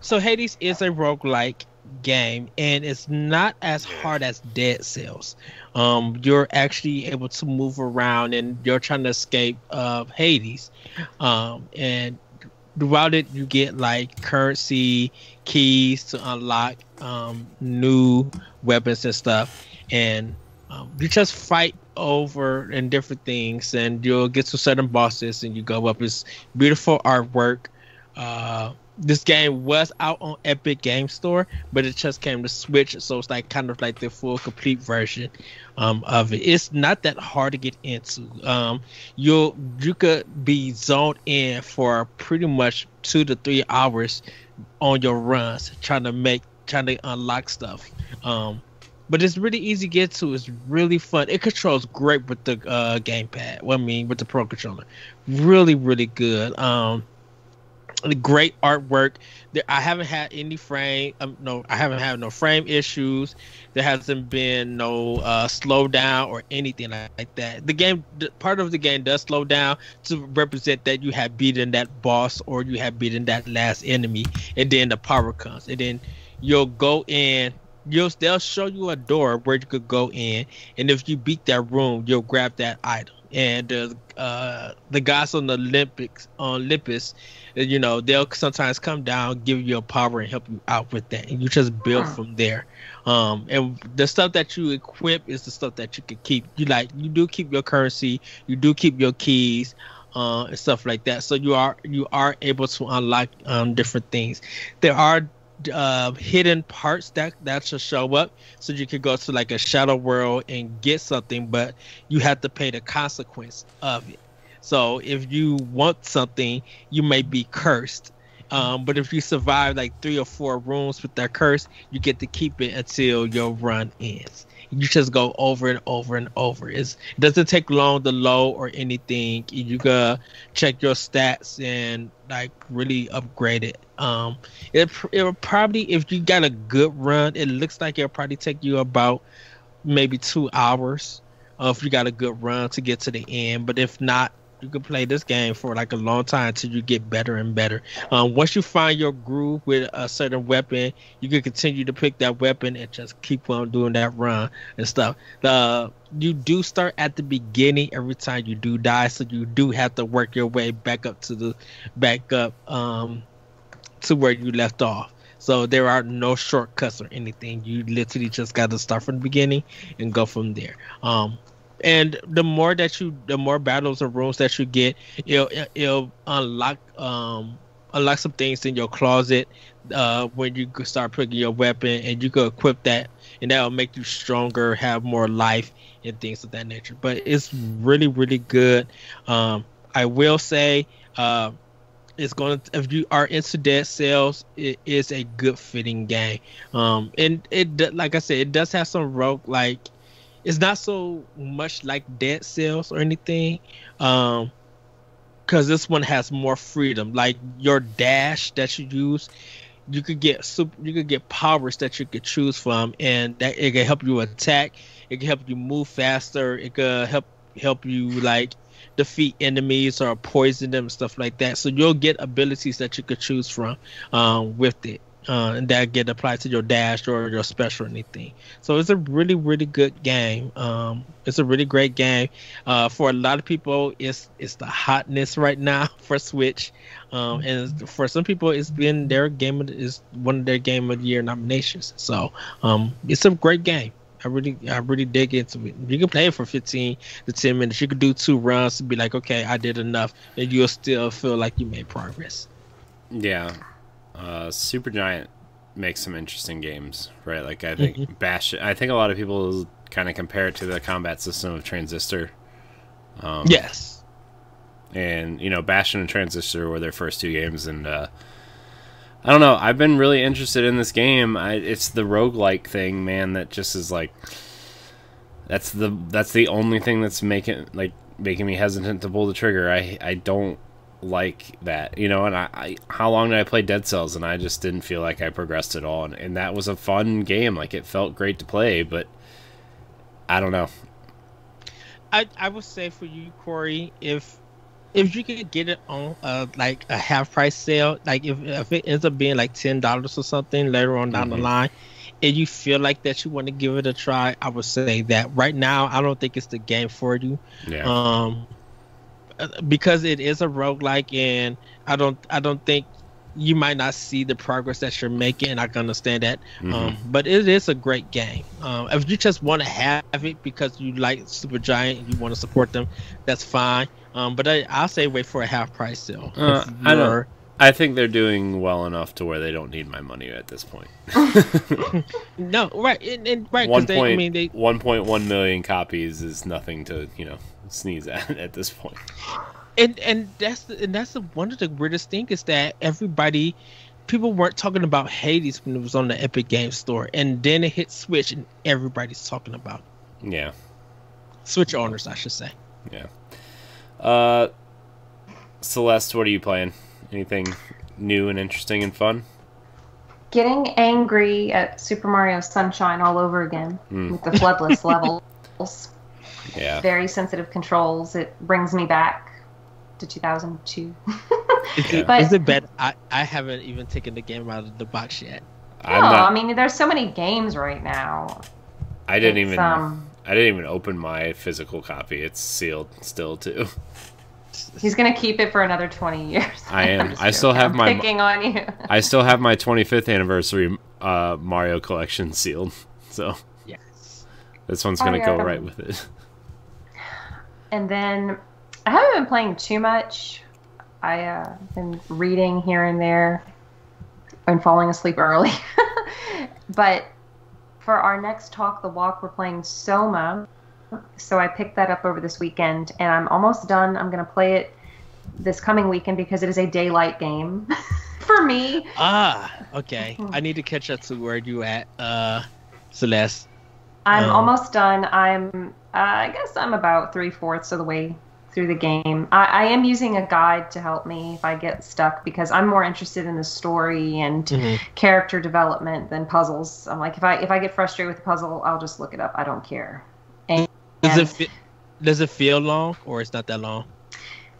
So Hades is a roguelike game and it's not as hard as Dead Cells. Um, you're actually able to move around and you're trying to escape of Hades. Um, and throughout it you get like currency keys to unlock um, new weapons and stuff. And um, you just fight over and different things and you'll get to certain bosses and you go up. It's beautiful artwork. Uh, this game was out on Epic Game Store, but it just came to Switch, so it's like kind of like the full complete version um, of it. It's not that hard to get into. Um, you you could be zoned in for pretty much two to three hours on your runs, trying to make trying to unlock stuff. Um, but it's really easy to get to. It's really fun. It controls great with the uh, gamepad. Well, I mean, with the Pro controller, really, really good. Um, great artwork. There, I haven't had any frame. Um, no, I haven't had no frame issues. There hasn't been no uh, slowdown or anything like that. The game, part of the game, does slow down to represent that you have beaten that boss or you have beaten that last enemy, and then the power comes, and then you'll go in you'll they'll show you a door where you could go in, and if you beat that room, you'll grab that item. And uh, uh, the guys on the Olympics on Olympus, you know, they'll sometimes come down, give you a power, and help you out with that, and you just build from there. Um, and the stuff that you equip is the stuff that you can keep. You like you do keep your currency, you do keep your keys. Uh, and stuff like that. So you are you are able to unlock um, different things. There are uh, hidden parts that that should show up so you could go to like a shadow world and get something but you have to pay the consequence of it. So if you want something you may be cursed. Um, but if you survive like three or four rooms with that curse you get to keep it until your run ends you just go over and over and over. It's, it doesn't take long to load or anything. You can check your stats and like really upgrade it. Um, it it'll probably if you got a good run, it looks like it'll probably take you about maybe two hours. Uh, if you got a good run to get to the end, but if not, you can play this game for like a long time until you get better and better. Um, once you find your groove with a certain weapon, you can continue to pick that weapon and just keep on doing that run and stuff. The you do start at the beginning every time you do die, so you do have to work your way back up to the back up um, to where you left off. So there are no shortcuts or anything. You literally just got to start from the beginning and go from there. Um, and the more that you the more battles and rooms that you get it'll it'll unlock um unlock some things in your closet uh when you start picking your weapon and you can equip that and that'll make you stronger have more life and things of that nature. But it's really really good. Um i will say uh it's going to if you are into dead cells it is a good fitting game. Um and it like i said it does have some rogue like it's not so much like Dead Cells or anything. Um, because this one has more freedom. Like your dash that you use, you could get super, you could get powers that you could choose from, and that it can help you attack. It can help you move faster. It can help help you like defeat enemies or poison them stuff like that. So you'll get abilities that you could choose from um, with it uh, that get applied to your dash or your special or anything. So it's a really, really good game. Um, it's a really great game. Uh, for a lot of people, it's it's the hotness right now for Switch, um, and for some people, it's been their game of, is one of their game of the year nominations. So um, it's a great game. I really, I really dig into it. You can play it for 15 to 10 minutes. You could do two runs to be like, okay, I did enough, and you'll still feel like you made progress. Yeah, uh, Supergiant makes some interesting games, right? Like I think mm-hmm. Bash. I think a lot of people kind of compare it to the combat system of Transistor. Um, yes. And you know, Bastion and Transistor were their first two games, and uh, I don't know. I've been really interested in this game. I, it's the roguelike thing, man. That just is like. That's the that's the only thing that's making like making me hesitant to pull the trigger. I I don't like that, you know. And I, I, how long did I play Dead Cells, and I just didn't feel like I progressed at all. And, and that was a fun game, like it felt great to play, but I don't know. I I would say for you, Corey, if if you could get it on uh like a half price sale, like if if it ends up being like ten dollars or something later on down mm-hmm. the line, and you feel like that you want to give it a try, I would say that right now I don't think it's the game for you. Yeah. Um, because it is a roguelike and I don't I don't think you might not see the progress that you're making. I can understand that, mm-hmm. um, but it is a great game. Um, if you just want to have it because you like Supergiant and you want to support them, that's fine. Um, but I, will say wait for a half price sale. Uh, I don't. I think they're doing well enough to where they don't need my money at this point. No, right, and, and right One because they, I point mean, they one point one million copies is nothing to you know sneeze at at this point. and and that's the, and that's the, one of the weirdest thing is that everybody people weren't talking about hades when it was on the epic game store and then it hit switch and everybody's talking about it. Yeah, switch owners i should say yeah. Uh, Celeste, what are you playing? Anything new and interesting and fun? Getting angry at Super Mario Sunshine all over again Hmm. with the floodless levels. Yeah, Very sensitive controls. It brings me back to 2002. is, Yeah. it, But- is it bad I, I haven't even taken the game out of the box yet I'm no, not. I mean there's so many games right now. I didn't It's, even. Um, I didn't even open my physical copy. It's sealed still too. he's gonna keep it for another 20 years. I am. I'm just I still joking. have I'm my- picking on you. I still have my 25th anniversary uh, Mario collection sealed, so yes this one's Oh, gonna yeah. go right with it. And then I haven't been playing too much. I uh, been reading here and there and falling asleep early. but for our next talk, the walk, we're playing Soma. So I picked that up over this weekend, and I'm almost done. I'm gonna play it this coming weekend because it is a daylight game for me. ah okay i need to catch up to where you at uh celeste I'm Um, almost done. I'm, I guess I'm about three fourths of the way through the game. I, I am using a guide to help me if I get stuck because I'm more interested in the story and Mhm. character development than puzzles. I'm like, if I if I get frustrated with a puzzle, I'll just look it up. I don't care. And, does it fe- does it feel long or it's not that long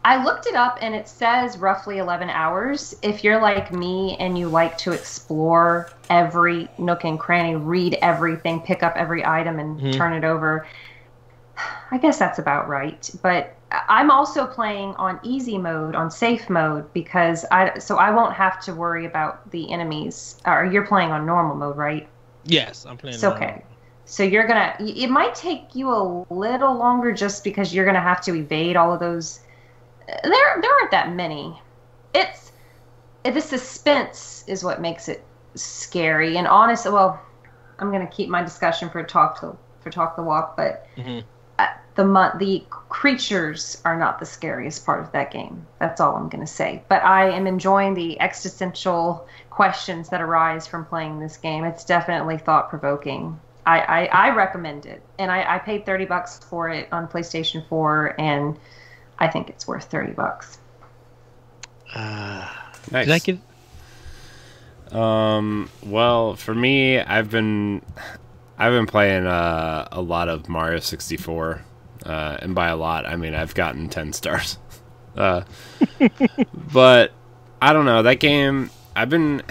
I looked it up and it says roughly 11 hours. If you're like me and you like to explore every nook and cranny, read everything, pick up every item and Mhm. turn it over, I guess that's about right. But I'm also playing on easy mode, on safe mode because I so I won't have to worry about the enemies. Or you're playing on normal mode, right? yes i'm playing It's okay. So you're gonna. It might take you a little longer just because you're gonna have to evade all of those. There, there aren't that many. It's the suspense is what makes it scary and honest. Well, I'm gonna keep my discussion for talk to for talk the walk, but Mhm. Uh, the mon- the creatures are not the scariest part of that game. That's all I'm gonna say. But I am enjoying the existential questions that arise from playing this game. It's definitely thought provoking. I, I, I recommend it, and I, I paid thirty bucks for it on PlayStation Four, and I think it's worth thirty bucks. Ah. Nice. did i get Um. Well, for me, I've been I've been playing uh, a lot of Mario 64, uh, and by a lot, I mean I've gotten 10 stars. Uh, but I don't know that game. I've been.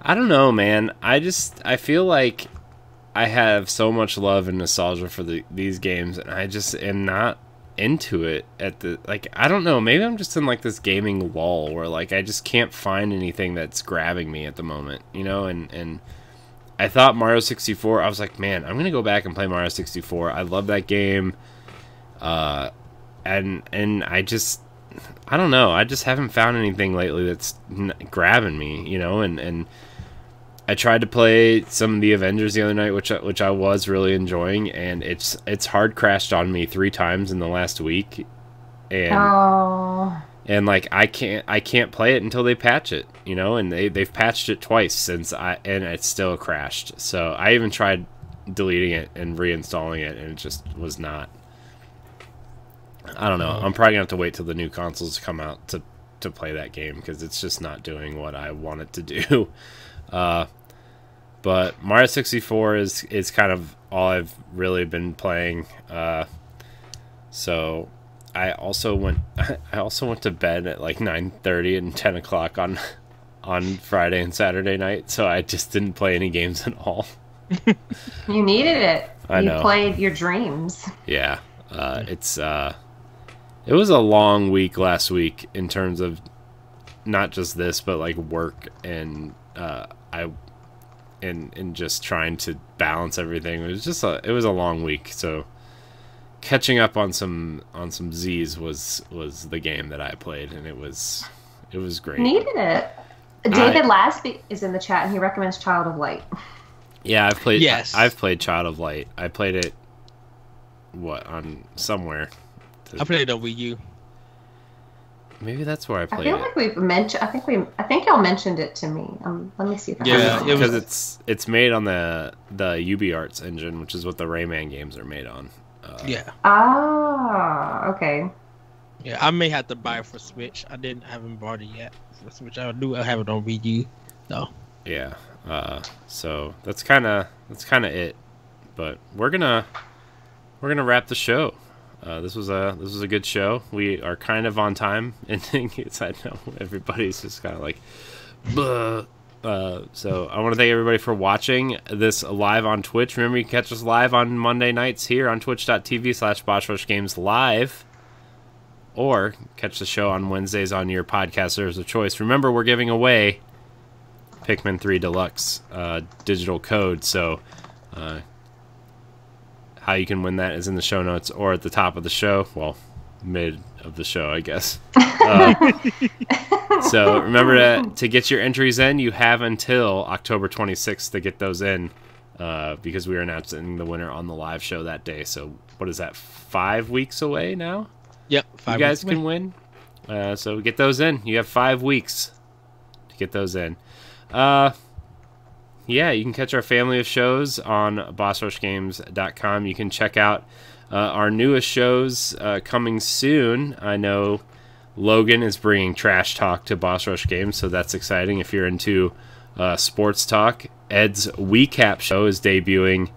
I don't know, man. I just I feel like I have so much love and nostalgia for the, these games, and I just am not into it at the like I don't know, maybe I'm just in like this gaming lull where like I just can't find anything that's grabbing me at the moment, you know, and and I thought Mario 64, I was like, man, I'm going to go back and play Mario 64. I love that game. Uh and and I just I don't know, I just haven't found anything lately that's grabbing me, you know, and and I tried to play some of the Avengers the other night, which I, which I was really enjoying, and it's it's hard crashed on me three times in the last week, and Oh, and like I can't I can't play it until they patch it, you know, and they they've patched it twice since I and it's still crashed. So I even tried deleting it and reinstalling it, and it just was not. I don't know. I'm probably gonna have to wait till the new consoles come out to to play that game because it's just not doing what I want it to do. Uh, but Mario 64 is is kind of all I've really been playing. Uh, so I also went I also went to bed at like 9:30 and 10 o'clock on on Friday and Saturday night. So I just didn't play any games at all. you needed it. I you know. played your dreams. Yeah, uh, it's uh, it was a long week last week in terms of not just this, but like work and uh, I and and just trying to balance everything. It was just a it was a long week, so catching up on some on some Z's was was the game that I played, and it was It was great. Needed it. David Lasby is in the chat and he recommends Child of Light. Yeah, I've played. Yes. I've played Child of Light. I played it. What on somewhere? I played it on Wii U. Maybe that's where I played. I played feel it. like we've mentioned. I think we. I think y'all mentioned it to me. Um, let me see if I Yeah, have it because it's it's made on the the UbiArts engine, which is what the Rayman games are made on. Uh, Yeah, Ah, okay. yeah. I may have to buy it for Switch. I didn't haven't bought it yet for Switch. I do have it on Wii U. though. Yeah. Uh, so that's kind of that's kind of it. But we're gonna we're gonna wrap the show. Uh, this was a this was a good show. We are kind of on time ending. It's I know everybody's just kind of like, Buh. Uh, so I want to thank everybody for watching this live on Twitch. Remember, you can catch us live on Monday nights here on twitch.tv slash Boss Rush Games live. Or catch the show on Wednesdays on your podcast service of choice. Remember, we're giving away Pikmin 3 Deluxe uh, digital code. So, uh, how you can win that is in the show notes or at the top of the show. Well, mid of the show, I guess. Uh, so, remember to, to get your entries in. You have until October 26th to get those in uh, because we are announcing the winner on the live show that day. So, what is that? Five weeks away now? Yep, you five guys weeks can away. win. Uh, so get those in. You have five weeks to get those in. Uh, yeah, you can catch our family of shows on bossrushgames.com. You can check out uh, our newest shows uh, coming soon. I know Logan is bringing trash talk to Boss Rush Games, so that's exciting. If you're into uh, sports talk, Ed's Recap show is debuting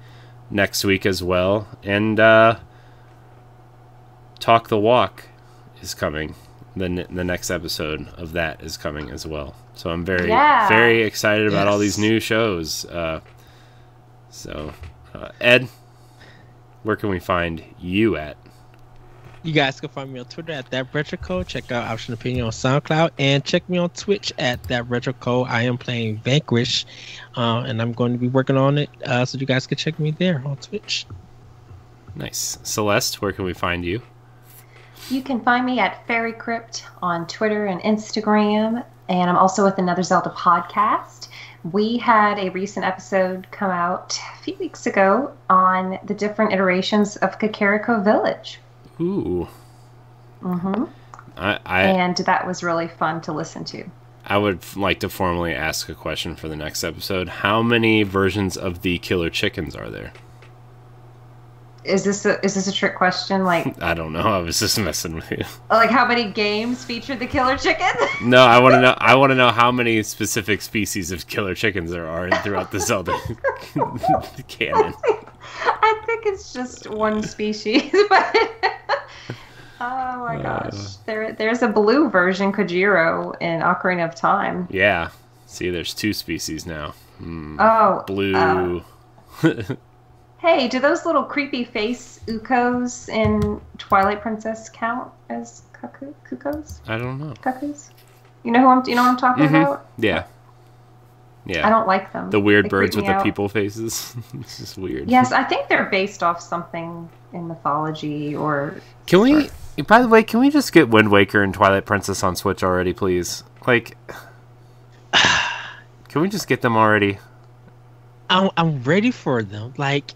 next week as well, and uh, Talk the Walk is coming. The, n- the next episode of that is coming as well. So I'm very Yeah. very excited about all these new shows. Uh, so uh, Ed, where can we find you at? You guys can find me on Twitter at that retro code. Check out Option Opinion on SoundCloud and check me on Twitch at that retro code. I am playing Vanquish, uh, and I'm going to be working on it, uh, so you guys can check me there on Twitch. Nice. Celeste, where can we find you? You can find me at Fairy Crypt on Twitter and Instagram, and I'm also with another Zelda podcast. We had a recent episode come out a few weeks ago on the different iterations of Kakariko Village. Ooh. hmm I, I, And that was really fun to listen to. I would like to formally ask a question for the next episode. How many versions of the killer chickens are there? Is this a, is this a trick question? Like I don't know. I was just messing with you. like how many games featured the killer chicken? No, I want to know. I want to know how many specific species of killer chickens there are throughout the Zelda canon. I think it's just one species, but oh my gosh, Uh. there there's a blue version Kojiro in Ocarina of Time. Yeah. See, there's two species now. Hmm. Oh, Blue. uh, hey, do those little creepy face Ooccas in Twilight Princess count as cuckoo cuckoos? I don't know. Cuckoos? You know who I'm? You know what I'm talking Mhm. about? Yeah. Yeah. I don't like them. The weird They birds with the out. people faces. it's just weird. Yes, I think they're based off something in mythology or Can we? By the way, can we just get Wind Waker and Twilight Princess on Switch already, please? Like, can we just get them already? I'm, I'm ready for them. Like,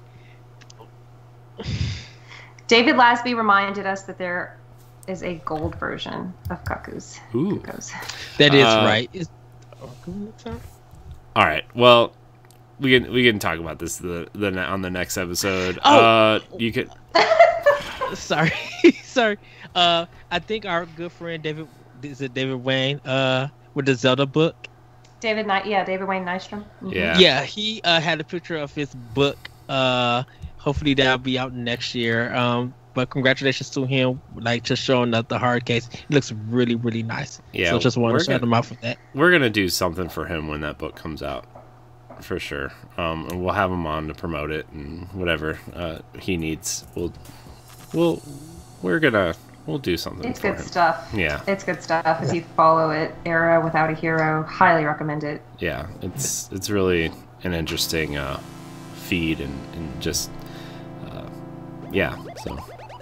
David Lasby reminded us that there is a gold version of cuckoos. Ooh. Cuckoos. that is Uh, right. Is, go next time? All right. Well, we can we can talk about this the, the on the next episode. Oh. Uh, you could. sorry, sorry. Uh, I think our good friend David is it David Wayne uh with the Zelda book. David Knight, yeah, David Wayne Nystrom. Mhm. Yeah. Yeah, he uh, had a picture of his book. Uh, hopefully that'll be out next year. Um, but congratulations to him, like just showing up the hard case. It looks really, really nice. Yeah, so just want to shout him out for that. We're gonna do something for him when that book comes out, for sure. Um, and we'll have him on to promote it and whatever uh, he needs. We'll, we'll, we're gonna we'll do something It's for good him. stuff. Yeah, It's good stuff. If you follow it, Era Without a Hero, highly recommend it. yeah. It's it's really an interesting uh, feed and and just yeah. So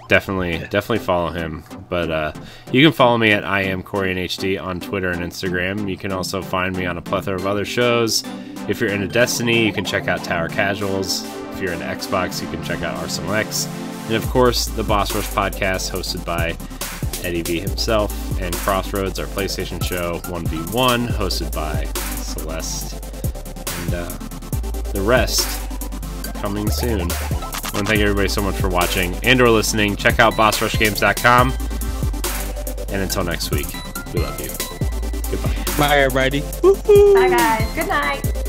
definitely definitely follow him. But uh, you can follow me at I am Corey and HD on Twitter and Instagram. You can also find me on a plethora of other shows. If you're into Destiny, you can check out Tower Casuals. If you're into Xbox, you can check out Arsenal X. And of course, the Boss Rush podcast hosted by Eddie V himself, and Crossroads, our PlayStation show 1v1, hosted by Celeste. And uh, the rest coming soon. I want to thank everybody so much for watching and or listening. Check out bossrushgames.com. And until next week, we love you. Goodbye. Bye, everybody. Bye, guys. Good night.